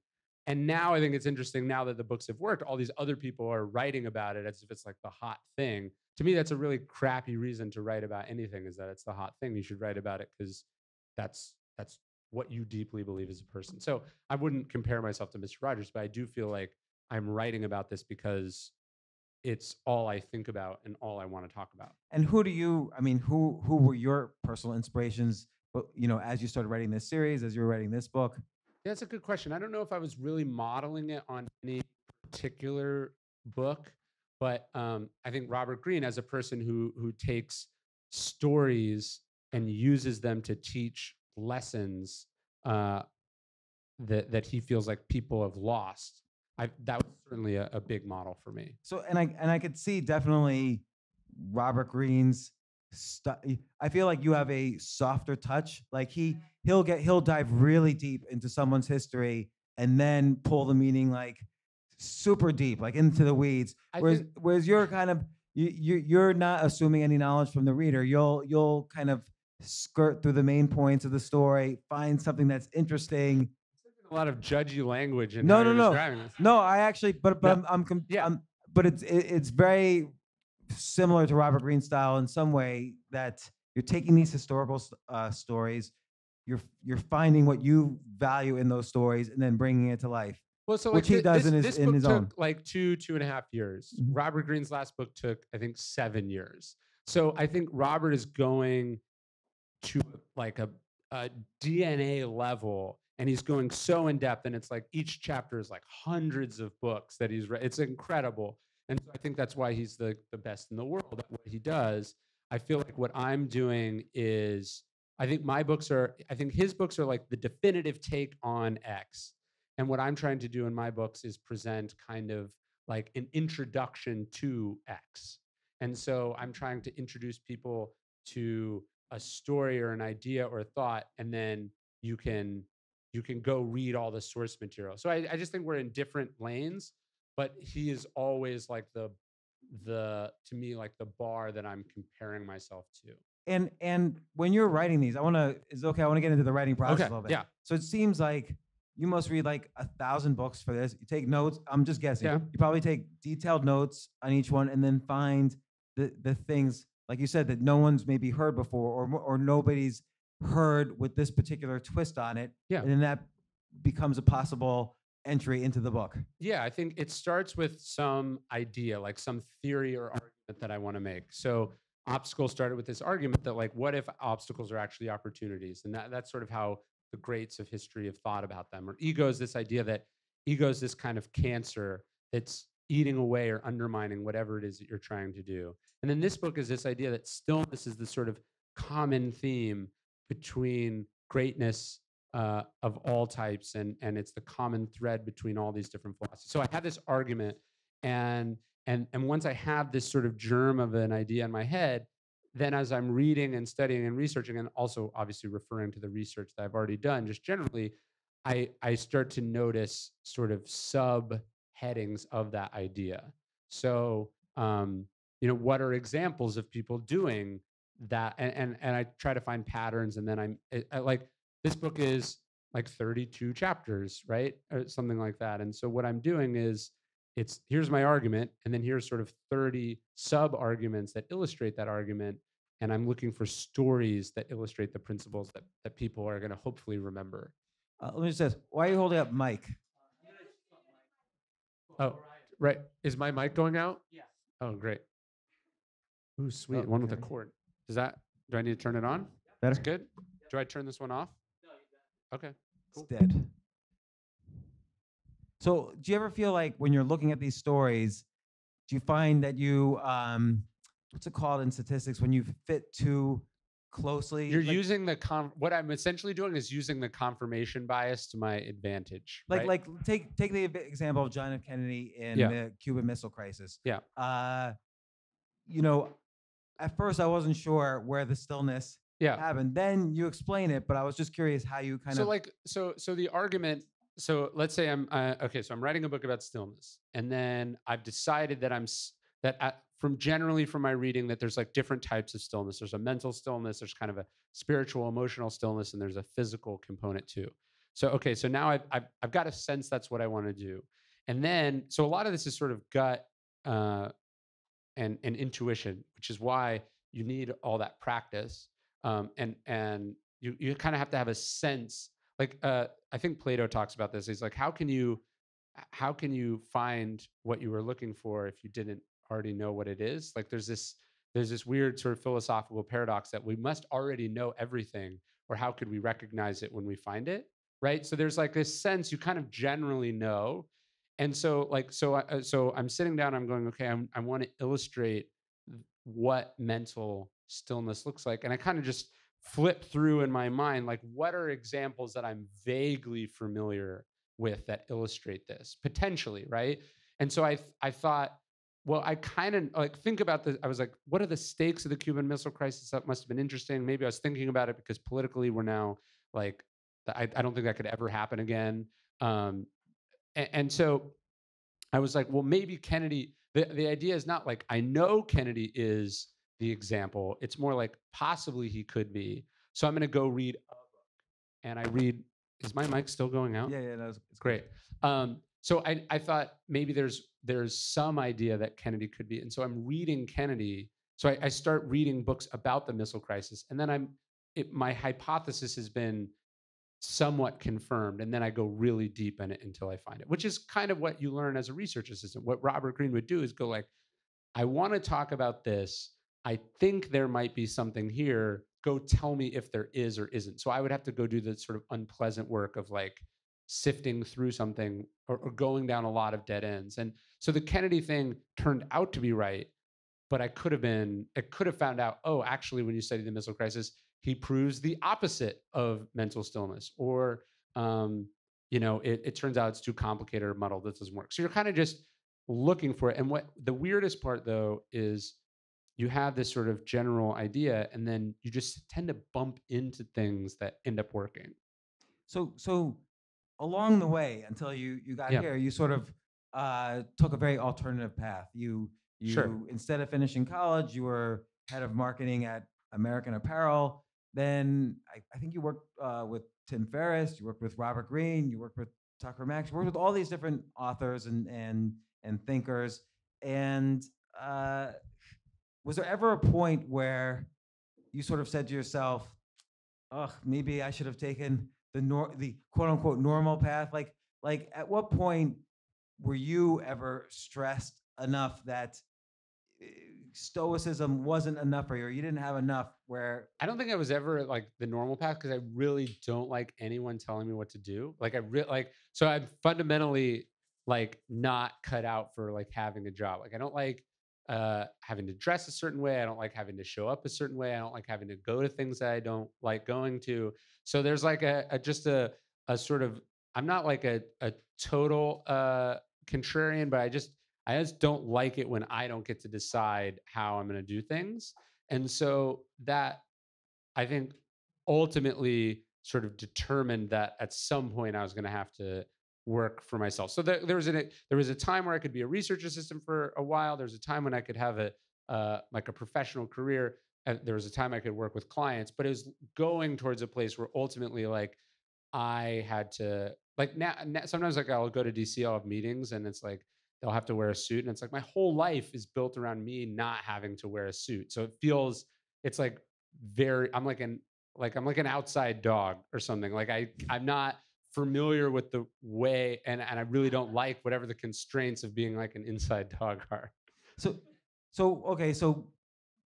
And now I think it's interesting now that the books have worked, all these other people are writing about it as if it's like the hot thing. To me, that's a really crappy reason to write about anything is that it's the hot thing. You should write about it because that's that's what you deeply believe as a person. So I wouldn't compare myself to Mr. Rogers, but I do feel like I'm writing about this because it's all I think about and all I want to talk about. And who do you I mean, who who were your personal inspirations, but you know, as you started writing this series, as you were writing this book? That's a good question. I don't know if I was really modeling it on any particular book, but um, I think Robert Greene, as a person who who takes stories and uses them to teach lessons uh, that that he feels like people have lost. I, that was certainly a, a big model for me. So, and I and I could see definitely Robert Greene's I feel like you have a softer touch. Like he he'll get he'll dive really deep into someone's history and then pull the meaning like super deep, like into the weeds. whereas think- whereas you're kind of you, you you're not assuming any knowledge from the reader. You'll you'll kind of skirt through the main points of the story, find something that's interesting, a lot of judgy language in No, no, no. No, I actually, but but. I'm, I'm, Yeah. I'm but it's it, it's very similar to Robert Greene style in some way that you're taking these historical uh, stories, you're you're finding what you value in those stories, and then bringing it to life. Well, so Which like he does this, in his- this in book his took own. like two two and a half years. Mhm. Robert Greene's last book took I think seven years. So I think Robert is going to like a, a DNA level, and he's going so in depth, and it's like each chapter is like hundreds of books that he's read. It's incredible, and so I think that's why he's the the best in the world at what he does. I feel like what I'm doing is I think my books are I think his books are like the definitive take on X. And what I'm trying to do in my books is present kind of like an introduction to X. And so I'm trying to introduce people to a story or an idea or a thought, and then you can you can go read all the source material. So I, I just think we're in different lanes, but he is always like the the to me like the bar that I'm comparing myself to. And and when you're writing these, I want to. Is okay? I want to get into the writing process Okay, a little bit. yeah. So it seems like you must read like a thousand books for this. You take notes. I'm just guessing. Yeah. You probably take detailed notes on each one, and then find the the things like you said that no one's maybe heard before, or or nobody's heard with this particular twist on it. Yeah. And then that becomes a possible entry into the book. Yeah, I think it starts with some idea, like some theory or argument that I want to make. So obstacle started with this argument that like, what if obstacles are actually opportunities? And that, that's sort of how the greats of history have thought about them. Or ego is this idea that ego is this kind of cancer that's eating away or undermining whatever it is that you're trying to do. And then this book is this idea that stillness is the sort of common theme between greatness uh, of all types, and and it's the common thread between all these different philosophies. So I had this argument, and and and once I have this sort of germ of an idea in my head, then as I'm reading and studying and researching, and also obviously referring to the research that I've already done, just generally, I I start to notice sort of sub headings of that idea. So um, you know, what are examples of people doing that? And and and I try to find patterns, and then I'm I, I like this book is like 32 chapters, right? Or something like that. And so what I'm doing is it's here's my argument, and then here's sort of 30 sub arguments that illustrate that argument. And I'm looking for stories that illustrate the principles that, that people are going to hopefully remember. Uh, let me just ask, why are you holding up Mike? Oh, right. Is my mic going out? Yes. Oh, great. Ooh, sweet. One with a cord. Does that, do I need to turn it on? Better. That's good. Do I turn this one off? No. Okay. It's dead. So, do you ever feel like when you're looking at these stories, do you find that you, um, what's it called in statistics, when you fit too closely? You're like, using the con. What I'm essentially doing is using the confirmation bias to my advantage. like, right? like take take the example of John F. Kennedy in Yeah. the Cuban Missile Crisis. Yeah. Uh, you know, at first I wasn't sure where the stillness yeah. happened. Then you explain it, but I was just curious how you kind so of like so so the argument so let's say i'm uh, okay so i'm writing a book about stillness and then i've decided that i'm that at, from generally from my reading that there's like different types of stillness. There's a mental stillness there's kind of a spiritual emotional stillness and there's a physical component too. So okay so now i've i've, I've got a sense that's what i want to do. And then so a lot of this is sort of gut uh, and and intuition which is why you need all that practice um, and and you you kind of have to have a sense like uh, i think plato talks about this he's like how can you how can you find what you were looking for if you didn't already know what it is? Like there's this there's this weird sort of philosophical paradox that we must already know everything or how could we recognize it when we find it right? So there's like this sense you kind of generally know and so like so I, uh, so i'm sitting down i'm going okay I'm, i want to illustrate what mental stillness looks like and i kind of just flip through in my mind like what are examples that i'm vaguely familiar with that illustrate this potentially right? And so i i thought well i kind of like think about the i was like what are the stakes of the cuban missile crisis? That must have been interesting. Maybe i was thinking about it because politically we're now like i, I don't think that could ever happen again. Um, and, and so I was like, well, maybe Kennedy. The, the idea is not like I know Kennedy is the example. It's more like possibly he could be. So I'm going to go read a book, and I read is my mic still going out? Yeah, yeah, no, it's, it's Great. Um, so I, I thought maybe there's there's some idea that Kennedy could be, and so I'm reading Kennedy. So I, I start reading books about the missile crisis, and then I'm it, my hypothesis has been somewhat confirmed, and then I go really deep in it until I find it, which is kind of what you learn as a research assistant. What Robert Greene would do is go like, I want to talk about this. I think there might be something here. Go tell me if there is or isn't. So I would have to go do the sort of unpleasant work of like sifting through something or, or going down a lot of dead ends. And so the Kennedy thing turned out to be right, but I could have been, I could have found out, oh, actually, when you study the missile crisis, he proves the opposite of mental stillness. Or, um, you know, it, it turns out it's too complicated or muddled. That doesn't work. So you're kind of just looking for it. And what the weirdest part though is you have this sort of general idea and then you just tend to bump into things that end up working. So so along the way until you you got Yeah. here, you sort of uh, took a very alternative path. You you Sure. instead of finishing college, you were head of marketing at American Apparel. Then I, I think you worked uh, with Tim Ferriss. You worked with Robert Greene. You worked with Tucker Max. You worked with all these different authors and and and thinkers. And uh, was there ever a point where you sort of said to yourself, "Ugh, maybe I should have taken the nor the quote unquote normal path"? Like like at what point were you ever stressed enough that uh, stoicism wasn't enough for you, or you didn't have enough where I don't think I was ever like the normal path because I really don't like anyone telling me what to do. Like I really like so I'm fundamentally like not cut out for like having a job. Like I don't like uh having to dress a certain way. I don't like having to show up a certain way. I don't like having to go to things that I don't like going to. So there's like a, a just a a sort of I'm not like a a total uh contrarian, but I just I just don't like it when I don't get to decide how I'm going to do things. And so that I think ultimately sort of determined that at some point I was going to have to work for myself. So there, there was a there was a time where I could be a research assistant for a while. There was a time when I could have a uh, like a professional career. And there was a time I could work with clients, but it was going towards a place where ultimately like I had to like now, now sometimes like I'll go to DC, I'll have meetings, and it's like they'll have to wear a suit, and it's like my whole life is built around me not having to wear a suit. So it feels it's like very I'm like an like I'm like an outside dog or something. Like I I'm not familiar with the way and and I really don't like whatever the constraints of being like an inside dog are. So, so okay, so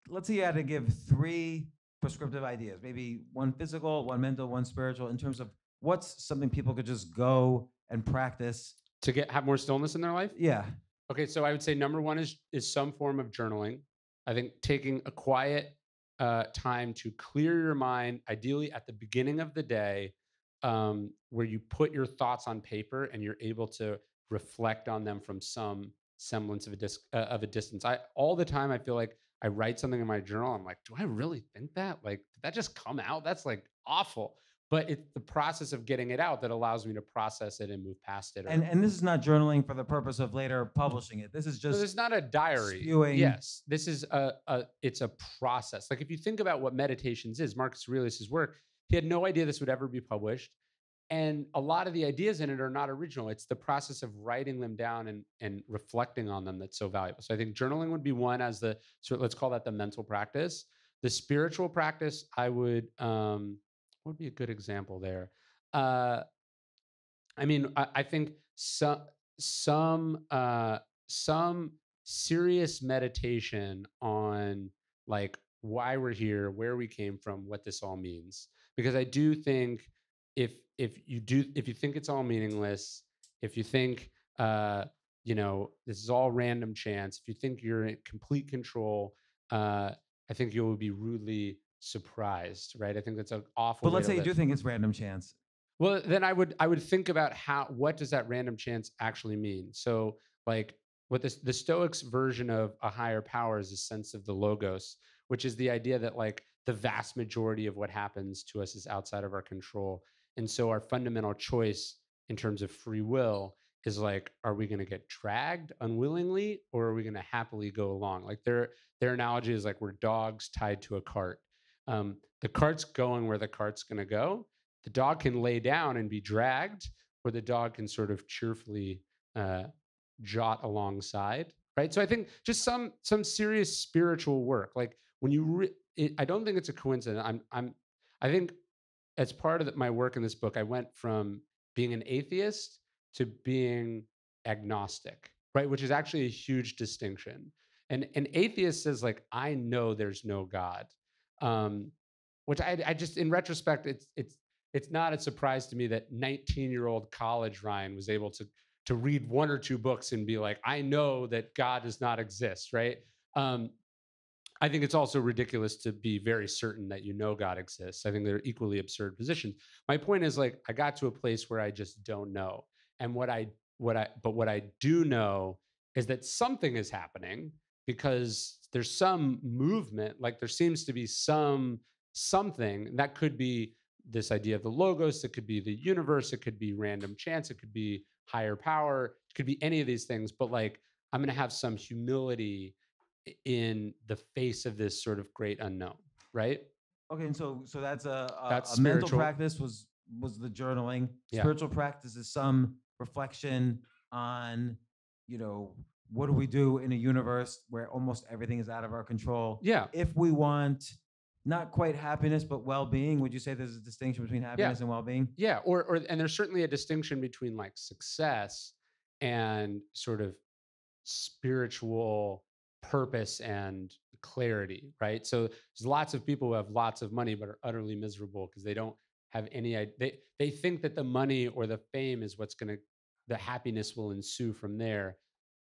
let's say you had to give three prescriptive ideas, maybe one physical, one mental, one spiritual, in terms of what's something people could just go and practice. To get have more stillness in their life? Yeah, Okay, so I would say number one is is some form of journaling. I think taking a quiet uh, time to clear your mind, ideally at the beginning of the day, um, where you put your thoughts on paper and you're able to reflect on them from some semblance of a dis- uh, of a distance. I all the time I feel like I write something in my journal. I'm like, do I really think that? Like, did that just come out? That's like awful. But it's the process of getting it out that allows me to process it and move past it. or- and and this is not journaling for the purpose of later publishing it. This is so just it's not a diary. spewing- Yes, this is a, a it's a process. Like if you think about what meditations is, Marcus Aurelius's work, he had no idea this would ever be published, and a lot of the ideas in it are not original. It's the process of writing them down and and reflecting on them that's so valuable. So I think journaling would be one as the so let's call that the mental practice. The spiritual practice, I would um, what would be a good example there? Uh, I mean, I, I think some some uh, some serious meditation on like why we're here, where we came from, what this all means. Because I do think if if you do if you think it's all meaningless, if you think uh, you know this is all random chance, if you think you're in complete control, uh, I think you will be rudely surprised, right? I think that's an awful. but let's say you do think it's random chance. Well, then I would I would think about how what does that random chance actually mean? So like what this the Stoics version of a higher power is a sense of the logos, which is the idea that like the vast majority of what happens to us is outside of our control. And so our fundamental choice in terms of free will is like, are we going to get dragged unwillingly or are we going to happily go along? Like their their analogy is like we're dogs tied to a cart. Um, the cart's going where the cart's going to go, the dog can lay down and be dragged, or the dog can sort of cheerfully uh, jot alongside, right? So I think just some some serious spiritual work, like when you, re- it, I don't think it's a coincidence. I'm I'm I think as part of the, my work in this book, I went from being an atheist to being agnostic, right? Which is actually a huge distinction. And an atheist says like, I know there's no God. Um, which I, I just, in retrospect, it's it's it's not a surprise to me that 19 year old college Ryan was able to to read one or two books and be like, I know that God does not exist, right? Um, I think it's also ridiculous to be very certain that you know God exists. I think they're equally absurd positions. My point is like I got to a place where I just don't know. And what I what I but what I do know is that something is happening because there's some movement, like there seems to be some something that could be this idea of the logos, it could be the universe, it could be random chance, it could be higher power, it could be any of these things, but like I'm going to have some humility in the face of this sort of great unknown, right? Okay, and so so that's a, a, That's a mental practice was was the journaling. Yeah. Spiritual practice is some reflection on, you know, what do we do in a universe where almost everything is out of our control? Yeah. If we want not quite happiness but well-being, would you say there's a distinction between happiness and well-being? Yeah, or or and there's certainly a distinction between like success and sort of spiritual purpose and clarity, right? So there's lots of people who have lots of money but are utterly miserable because they don't have any. They they think that the money or the fame is what's going to the happiness will ensue from there.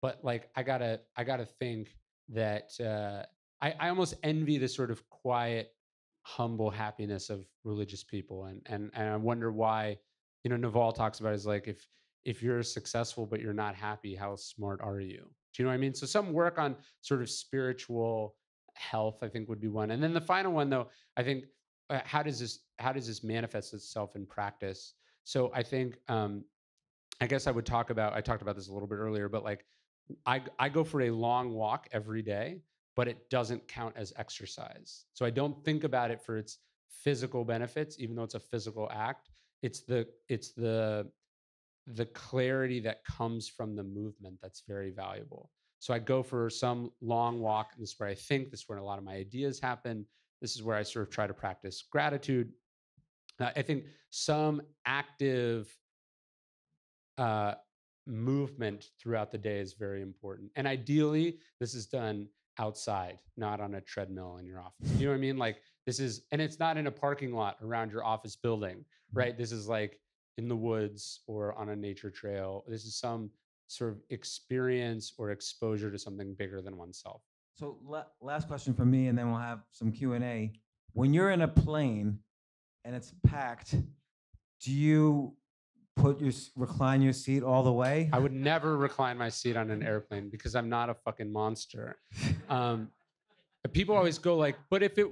But like I gotta I gotta think that uh, I I almost envy the sort of quiet humble happiness of religious people and and and I wonder why you know Naval talks about is like if if you're successful but you're not happy how smart are you do you know what I mean so some work on sort of spiritual health I think would be one and then the final one though I think uh, how does this how does this manifest itself in practice so I think um I guess I would talk about I talked about this a little bit earlier but like I I go for a long walk every day but it doesn't count as exercise. So I don't think about it for its physical benefits, even though it's a physical act. It's the it's the the clarity that comes from the movement that's very valuable. So I go for some long walk. And this is where I think. This is where a lot of my ideas happen. This is where I sort of try to practice gratitude. Uh, I think some active uh, movement throughout the day is very important. And ideally, this is done outside, not on a treadmill in your office. You know what I mean? Like this is, and it's not in a parking lot around your office building, right? This is like in the woods or on a nature trail. This is some sort of experience or exposure to something bigger than oneself. So la- last question from me, and then we'll have some Q and A. When you're in a plane and it's packed, do you put your recline your seat all the way? I would never recline my seat on an airplane because I'm not a fucking monster. Um, people always go like, but if it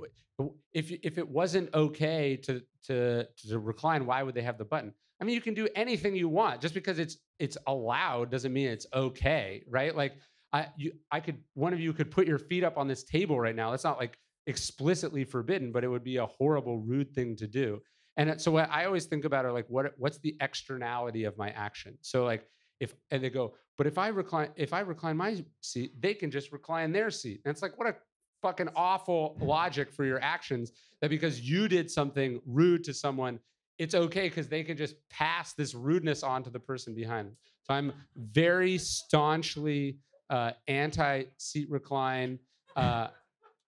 if if it wasn't okay to to to recline, why would they have the button? I mean, you can do anything you want. Just because it's it's allowed doesn't mean it's okay, right? Like I you I could one of you could put your feet up on this table right now. That's not like explicitly forbidden, but it would be a horrible, rude thing to do. And so what I always think about are like, what what's the externality of my action? So like if and they go, but if I recline, if I recline my seat, they can just recline their seat. And it's like, what a fucking awful logic for your actions that because you did something rude to someone, it's okay because they can just pass this rudeness on to the person behind. them. So I'm very staunchly uh, anti seat recline. Uh,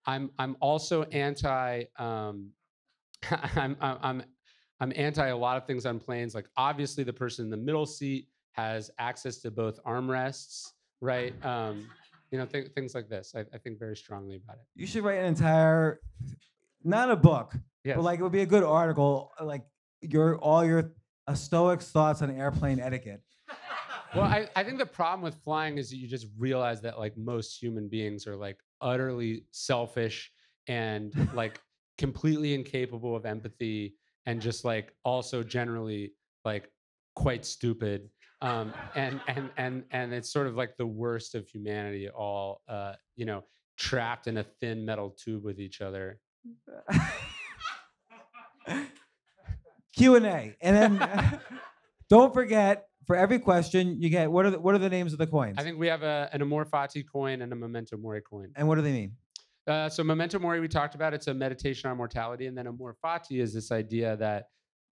I'm I'm also anti. Um, I'm I'm I'm I'm anti a lot of things on planes. Like obviously, the person in the middle seat has access to both armrests, right? Um, you know, th- things like this. I, I think very strongly about it. You should write an entire, not a book, Yes. but like it would be a good article, like your all your a Stoic's thoughts on airplane etiquette. well, I, I think the problem with flying is that you just realize that like most human beings are like utterly selfish and like completely incapable of empathy and just like also generally like quite stupid. Um, and and and and it's sort of like the worst of humanity, all uh, you know, trapped in a thin metal tube with each other. Q and A, and then don't forget for every question you get what are the, what are the names of the coins? I think we have a, an Amor Fati coin and a Memento Mori coin. and what do they mean? Uh, so Memento Mori, we talked about, it's a meditation on mortality. And then Amor Fati is this idea that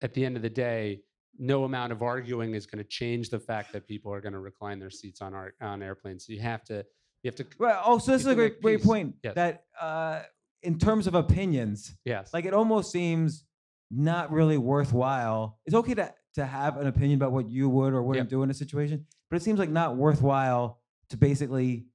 at the end of the day, no amount of arguing is going to change the fact that people are going to recline their seats on our on airplanes. So you have to you have to Well, oh, so this is a great great point. Yes. That uh, in terms of opinions, yes like it almost seems not really worthwhile. It's okay to to have an opinion about what you would or wouldn't Yep. do in a situation, but it seems like not worthwhile to basically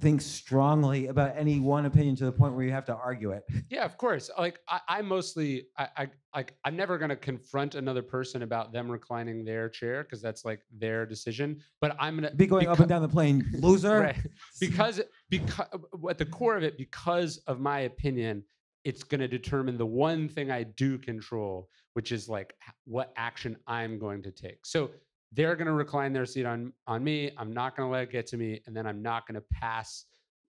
think strongly about any one opinion to the point where you have to argue it. Yeah, of course. Like I, I mostly, I, I like, I'm never gonna confront another person about them reclining their chair because that's like their decision. But I'm gonna Be going up and down the plane, loser. right, because because at the core of it, because of my opinion, it's gonna determine the one thing I do control, which is like what action I'm going to take. So they're gonna recline their seat on on me. I'm not gonna let it get to me, and then I'm not gonna pass.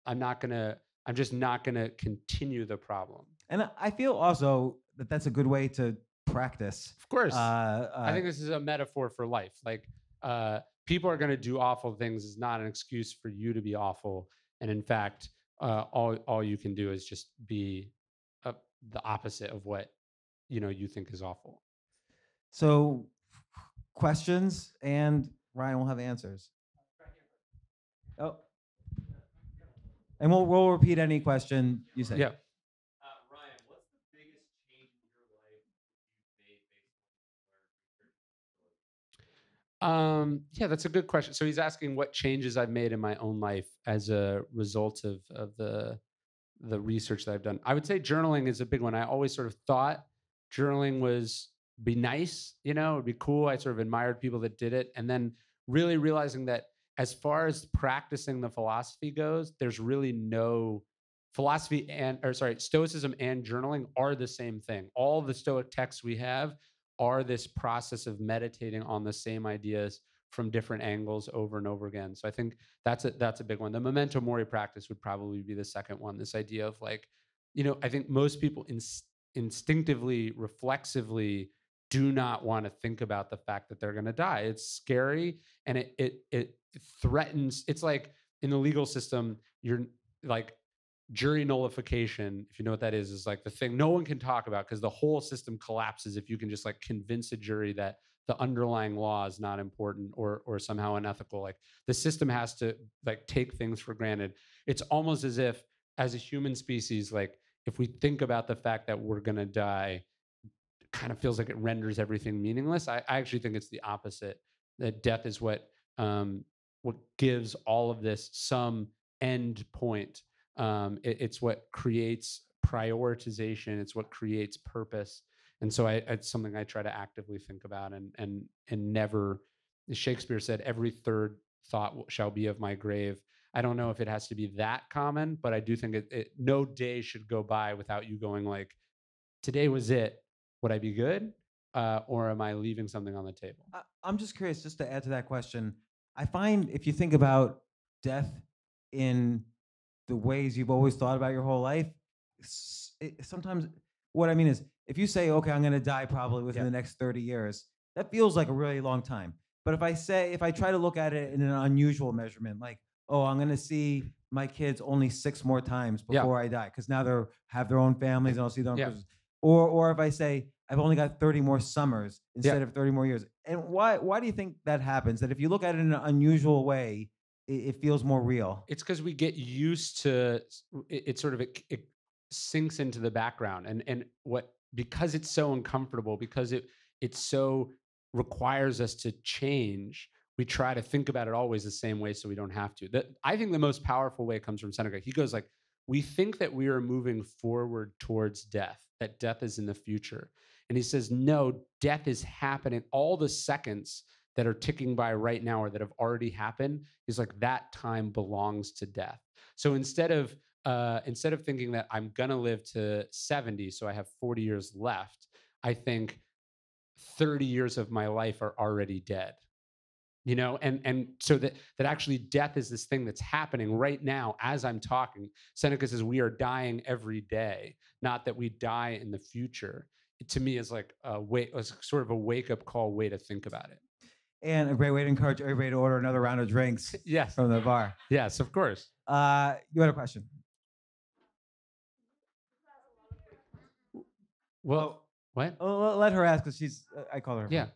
I'm not gonna. I'm just not gonna continue the problem. And I- feel also that that's a good way to practice. Of course. Uh, uh, I think this is a metaphor for life. Like uh, people are going to do awful things is not an excuse for you to be awful. And in fact, uh, all all you can do is just be the opposite of what you know you think is awful. so. Questions and Ryan will have answers. Oh, and we'll we'll repeat any question you say. Yeah. Uh Ryan, what's the biggest change in your life you've made basically um, yeah, that's a good question. So he's asking what changes I've made in my own life as a result of of the the research that I've done. I would say journaling is a big one. I always sort of thought journaling was be nice, you know, it'd be cool. I sort of admired people that did it, and then really realizing that as far as practicing the philosophy goes, there's really no philosophy and or sorry, stoicism and journaling are the same thing. All the stoic texts we have are this process of meditating on the same ideas from different angles over and over again. So I think that's a that's a big one. The memento mori practice would probably be the second one. This idea of like, you know, I think most people ins- instinctively, reflexively do not want to think about the fact that they're going to die. It's scary and it it it threatens. It's like in the legal system, you're like jury nullification if you know what that is is like the thing no one can talk about because the whole system collapses if you can just like convince a jury that the underlying law is not important or or somehow unethical like the system has to like take things for granted. It's almost as if as a human species like if we think about the fact that we're going to die kind of feels like it renders everything meaningless. I, I actually think it's the opposite that death is what um what gives all of this some end point. Um, it- it's what creates prioritization. It's what creates purpose and so I, it's something i try to actively think about and and and never shakespeare said every third thought shall be of my grave. I don't know if it has to be that common but i do think it, it no day should go by without you going like today was it. Would i be good? Uh, or am i leaving something on the table? I, I'm just curious, just to add to that question. I find if you think about death in the ways you've always thought about your whole life, it, sometimes what I mean is if you say, okay, I'm going to die probably within Yeah. the next 30 years, that feels like a really long time. But if I say, if I try to look at it in an unusual measurement, like, oh, I'm going to see my kids only six more times Yeah. before I die because now they're have their own families and I'll see them. Yeah. Or, or if I say I've only got 30 more summers instead of 30 more years. And why, why do you think that happens? That if you look at it in an unusual way, it, feels more real. it's because we get used to it, it sort of it, it sinks into the background and and what because it's so uncomfortable because it it so requires us to change we try to think about it always the same way so we don't have to that i think the most powerful way comes from seneca he goes like we think that we are moving forward towards death that death is in the future and he says no death is happening all the seconds that are ticking by right now or that have already happened He's like that time belongs to death. So instead of uh, instead of thinking that I'm gonna live to 70, so I have 40 years left, I think 30 years of my life are already dead. You know, and and so that that actually death is this thing that's happening right now as I'm talking. Seneca says we are dying every day, not that we die in the future. to me is like a way, a sort of a wake up call way to think about it. And a great way to encourage everybody to order another round of drinks Yes, from the bar. yes, of course. Uh, you had a question? Well, what? Oh, let her ask because she's. Uh, I call her. Yeah.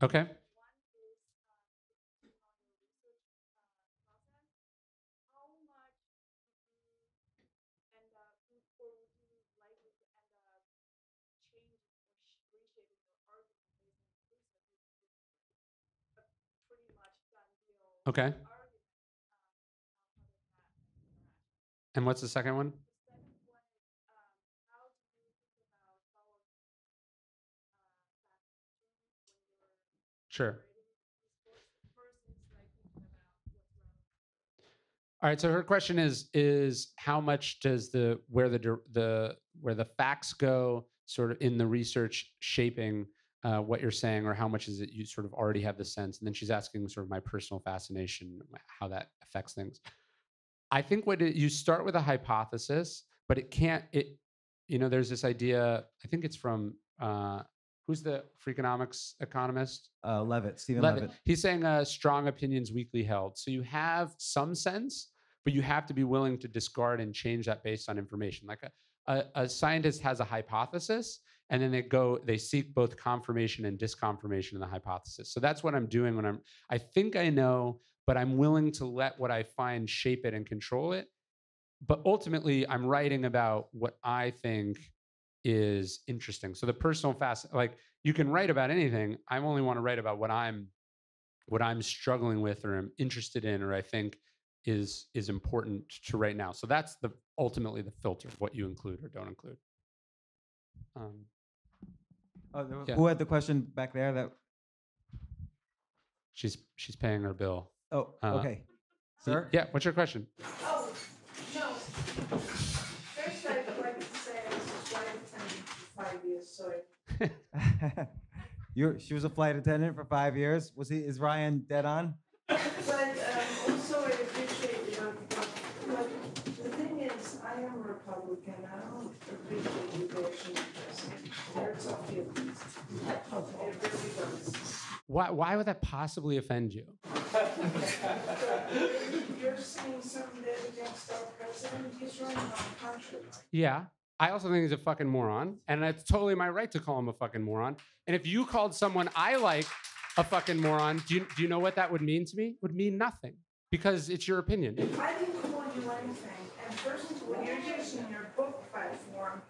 Okay. Okay. And what's the second one? Sure. All right. So her question is: is how much does the where the the where the facts go, sort of in the research shaping uh, what you're saying, or how much is it you sort of already have the sense? And then she's asking sort of my personal fascination, how that affects things. I think what it, you start with a hypothesis, but it can't. It you know, there's this idea. I think it's from uh, who's the Freakonomics economist? Uh, Levitt, Steven Levitt. Levitt. He's saying uh, strong opinions weakly held. So you have some sense, but you have to be willing to discard and change that based on information. Like a, a, a scientist has a hypothesis, and then they go, they seek both confirmation and disconfirmation in the hypothesis. So that's what I'm doing when I'm, I think I know, but I'm willing to let what I find shape it and control it. But ultimately, I'm writing about what I think is interesting. So the personal fast, like you can write about anything. I only want to write about what I'm what I'm struggling with or I'm interested in or I think is is important to right now. So that's the ultimately the filter of what you include or don't include. Um, Oh, there was- Yeah. Who had the question back there? That. she's she's paying her bill. Oh, Uh, okay. Sir. Yeah. What's your question? Oh, no. First, I'd like to say I was a flight attendant for five years, so You're, she was a flight attendant for five years. Was he? Is Ryan dead on? But um, also, I appreciate your, but the thing is, I am a Republican, I don't appreciate you bashing the president. Hurts our feelings. It really does. Why why would that possibly offend you? You're saying something against our president, he's running our country. Yeah. I also think he's a fucking moron, and it's totally my right to call him a fucking moron. And if you called someone I like a fucking moron, do you, do you know what that would mean to me? It would mean nothing because it's your opinion. I didn't call you anything, and first of all, you're using your book platform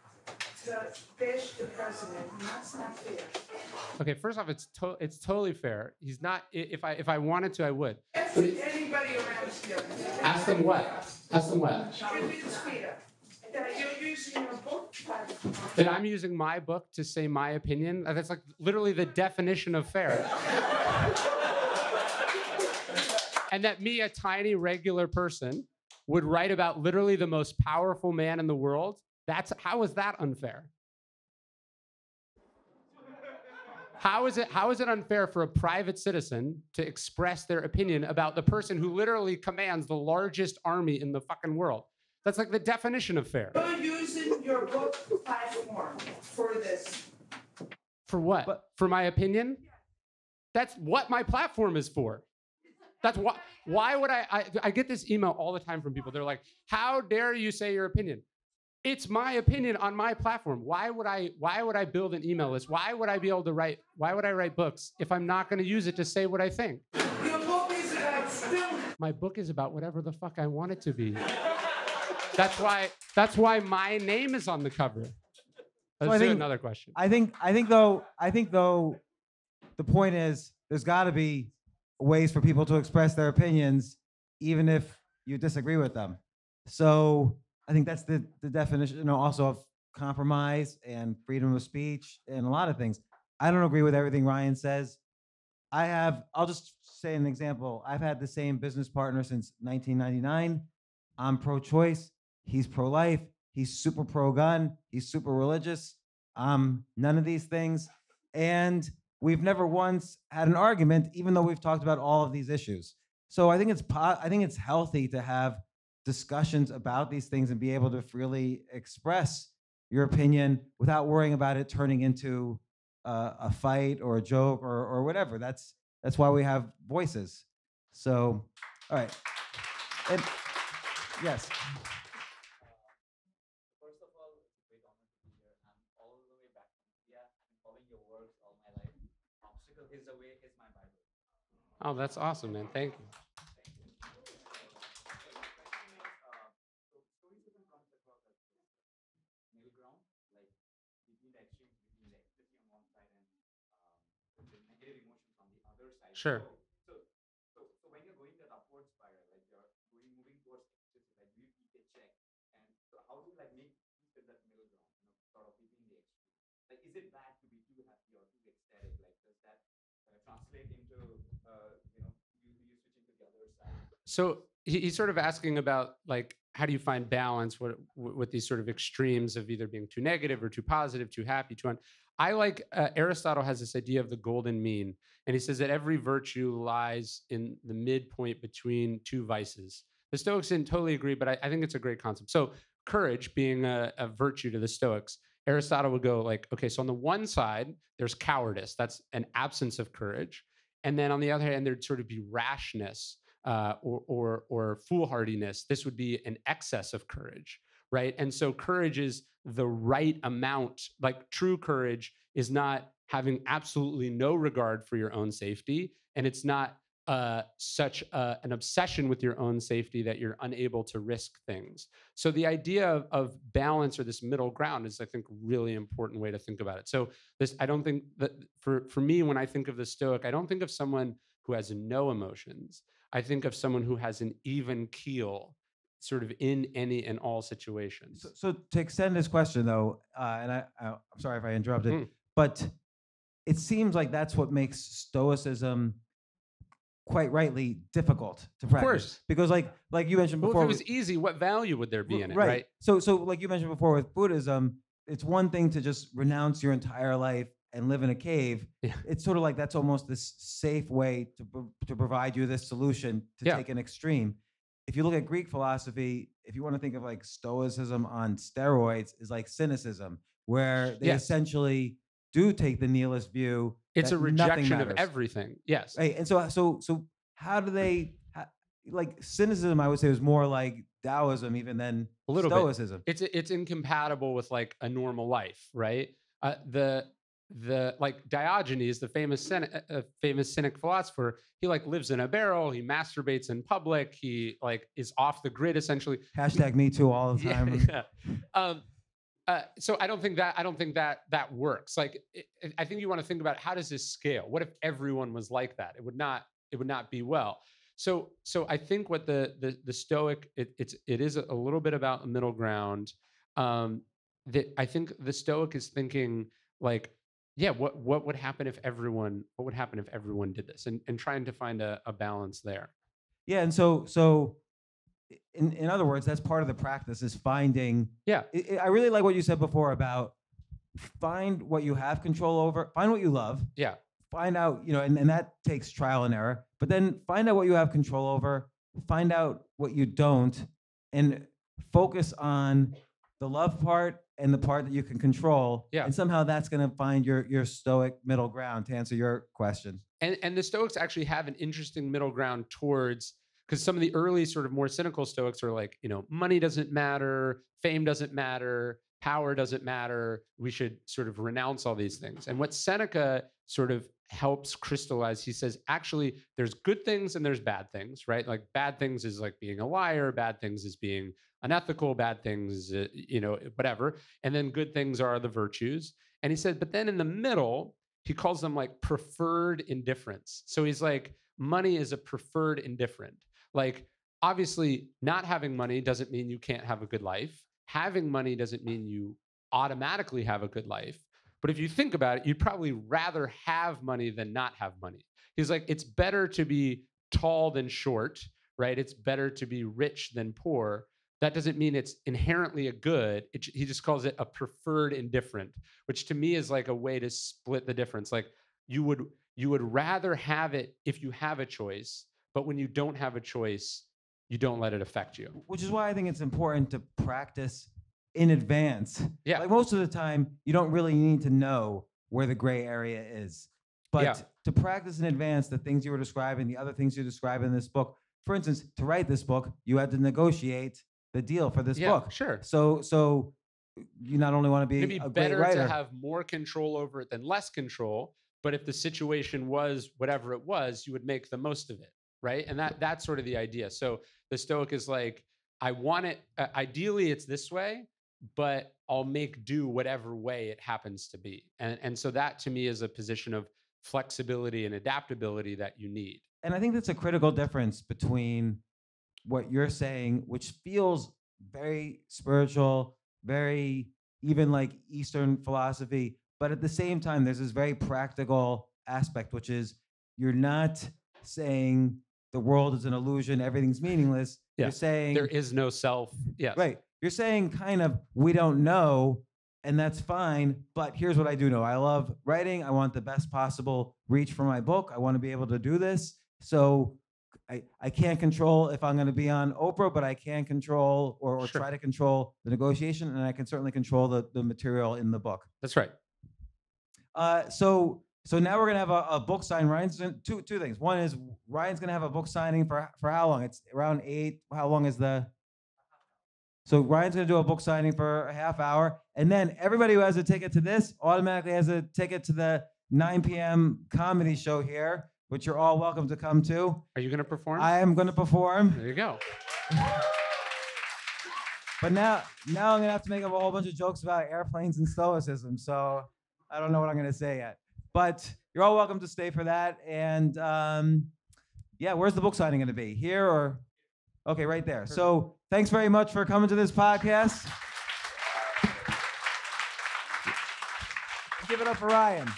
to bash the president, and that's not fair. Okay, first off, it's to- it's totally fair. He's not. If I if I wanted to, I would. Ask anybody around here. Ask them what. Ask them what. Give me the. That you're using your book platform. That I'm using my book to say my opinion. That's like literally the definition of fair. and that me, a tiny regular person, would write about literally the most powerful man in the world. That's how is that unfair? How is it how is it unfair for a private citizen to express their opinion about the person who literally commands the largest army in the fucking world? That's like the definition of fair. You're using your book platform for this. For what? But- for my opinion? That's what my platform is for. That's why. Why would I, I? I get this email all the time from people. They're like, "How dare you say your opinion?" It's my opinion on my platform. Why would I? Why would I build an email list? Why would I be able to write? Why would I write books if I'm not going to use it to say what I think? Your book is about stillness. My book is about whatever the fuck I want it to be. That's why. That's why my name is on the cover. Let's do think- another question. I think I think though I think though the point is there's got to be ways for people to express their opinions even if you disagree with them. So I think that's the the definition you know, also of compromise and freedom of speech and a lot of things. I don't agree with everything Ryan says. I have I'll just say an example. I've had the same business partner since 1999. I'm pro-choice, he's pro-life, he's super pro-gun, he's super religious. Um, none of these things. And we've never once had an argument, even though we've talked about all of these issues. So I think it's I think it's healthy to have discussions about these things and be able to freely express your opinion without worrying about it turning into uh, a fight or a joke or, or whatever. That's that's why we have voices. So, all right. And, yes. Oh, that's awesome, man. Thank great honor to be here. I'm all the way back from India. I've been following your works all my life. Obstacle is the way is my Bible. Oh, that's awesome, man. Thank you. Middle ground, like between the extremes, between the ecstasy on one side and um, the negative emotions on the other side. Sure. So, so, so, when you're going that upward spiral, like you're going moving towards ecstasy, like you keep a check? And so how do you like make peace with that middle ground, you know, sort of between the extremes? Like, is it bad to be too happy or too ecstatic? Like, does that uh, translate into, uh, you know, you, you switching to the other side? So he, he's sort of asking about like how do you find balance with, with these sort of extremes of either being too negative or too positive, too happy, too un. I like uh, Aristotle has this idea of the golden mean, and he says that every virtue lies in the midpoint between two vices. The Stoics didn't totally agree, but I, I think it's a great concept. So courage being a, a virtue to the Stoics, Aristotle would go like, okay, so on the one side there's cowardice, that's an absence of courage, and then on the other hand there'd sort of be rashness uh, or, or, or foolhardiness. This would be an excess of courage, right? And so courage is the right amount. Like true courage is not having absolutely no regard for your own safety, and it's not uh, such a, an obsession with your own safety that you're unable to risk things. So the idea of, of balance or this middle ground is, I think, really important way to think about it. So this, I don't think that for for me, when I think of the Stoic, I don't think of someone who has no emotions. I think of someone who has an even keel, sort of in any and all situations. So, so to extend this question, though, uh, and I, I, I'm sorry if I interrupted, Mm. but it seems like that's what makes Stoicism quite rightly difficult to practice. Of course. because like like you mentioned Well, if it was easy, what value would there be in it, right? So so like you mentioned before with Buddhism, it's one thing to just renounce your entire life and live in a cave. Yeah. It's sort of like that's almost this safe way to to provide you this solution to Yeah. take an extreme. If you look at Greek philosophy, if you want to think of like Stoicism on steroids, is like cynicism, where they Yes. essentially do take the nihilist view. It's a rejection of everything. Yes. Right, and so so so how do they like cynicism? I would say was more like Taoism even than A little bit. Stoicism. it's it's incompatible with like a normal life, right? Uh, the the like Diogenes, the famous cynic, uh, uh, famous cynic philosopher, he like lives in a barrel, he masturbates in public, he like is off the grid essentially. Hashtag me too all the Yeah, time. yeah. Um, uh, so I don't think that I don't think that that works. Like it, it- I think you want to think about how does this scale? What if everyone was like that? It would not it would not be well. So so I think what the the the Stoic it, it's it is a little bit about a middle ground. Um, that I think the Stoic is thinking like yeah what what would happen if everyone what would happen if everyone did this and and trying to find a, a balance there. Yeah, and so so in in other words, that's part of the practice is finding. Yeah. I, really like what you said before about find what you have control over, find what you love, Yeah. find out you know, and, and that takes trial and error. But then find out what you have control over, find out what you don't, and focus on the love part and the part that you can control. Yeah. And somehow that's going to find your your stoic middle ground to answer your question. and and the stoics actually have an interesting middle ground towards because some of the early sort of more cynical stoics are like you know money doesn't matter fame doesn't matter power doesn't matter we should sort of renounce all these things and what seneca sort of helps crystallize he says actually there's good things and there's bad things right like bad things is like being a liar bad things is being unethical bad things uh, you know whatever and then good things are the virtues and he said but then in the middle he calls them like preferred indifferents. So he's like, money is a preferred indifferent. Like, obviously, not having money doesn't mean you can't have a good life. Having money doesn't mean you automatically have a good life. But if you think about it, you'd probably rather have money than not have money. He's like, it's better to be tall than short, right? It's better to be rich than poor. That doesn't mean it's inherently a good. It, he just calls it a preferred indifferent which to me is like a way to split the difference like you would you would rather have it if you have a choice but when you don't have a choice you don't let it affect you. which is why I think it's important to practice in advance. Yeah. Like most of the time, you don't really need to know where the gray area is. But Yeah. to practice in advance the things you were describing, the other things you describe in this book. For instance, to write this book, you had to negotiate the deal for this yeah, book. sure. So so you not only want to be It'd be a great better writer, to have more control over it than less control. But if the situation was whatever it was, you would make the most of it, right? And that that's sort of the idea. So the Stoic is like, I want it. Uh, ideally, it's this way, but I'll make do whatever way it happens to be. And and so that to me is a position of flexibility and adaptability that you need. and I think that's a critical difference between what you're saying, which feels very spiritual, very even like Eastern philosophy, but at the same time, there's this very practical aspect, which is you're not saying the world is an illusion, everything's meaningless. Yeah, You're saying There is no self. Yeah. Right. You're saying kind of we don't know, and that's fine. But here's what I do know: I love writing. I want the best possible reach for my book. I want to be able to do this. So I, I can't control if I'm going to be on Oprah, but I can control or, or Sure. try to control the negotiation, and I can certainly control the, the material in the book. That's right. Uh, so so now we're gonna have a, a book sign. Ryan's two two things. One is Ryan's gonna have a book signing for for how long? It's around eight. How long is the? So Ryan's gonna do a book signing for a half hour, and then everybody who has a ticket to this automatically has a ticket to the 9 p.m. comedy show here, which you're all welcome to come to. Are you going to perform? I am gonna perform, there you go. but now now I'm gonna have to make up a whole bunch of jokes about airplanes and stoicism. So I don't know what I'm gonna say yet. But you're all welcome to stay for that. And um, yeah, where's the book signing gonna be? Here or okay, right there. So thanks very much for coming to this podcast. Give it up for Ryan.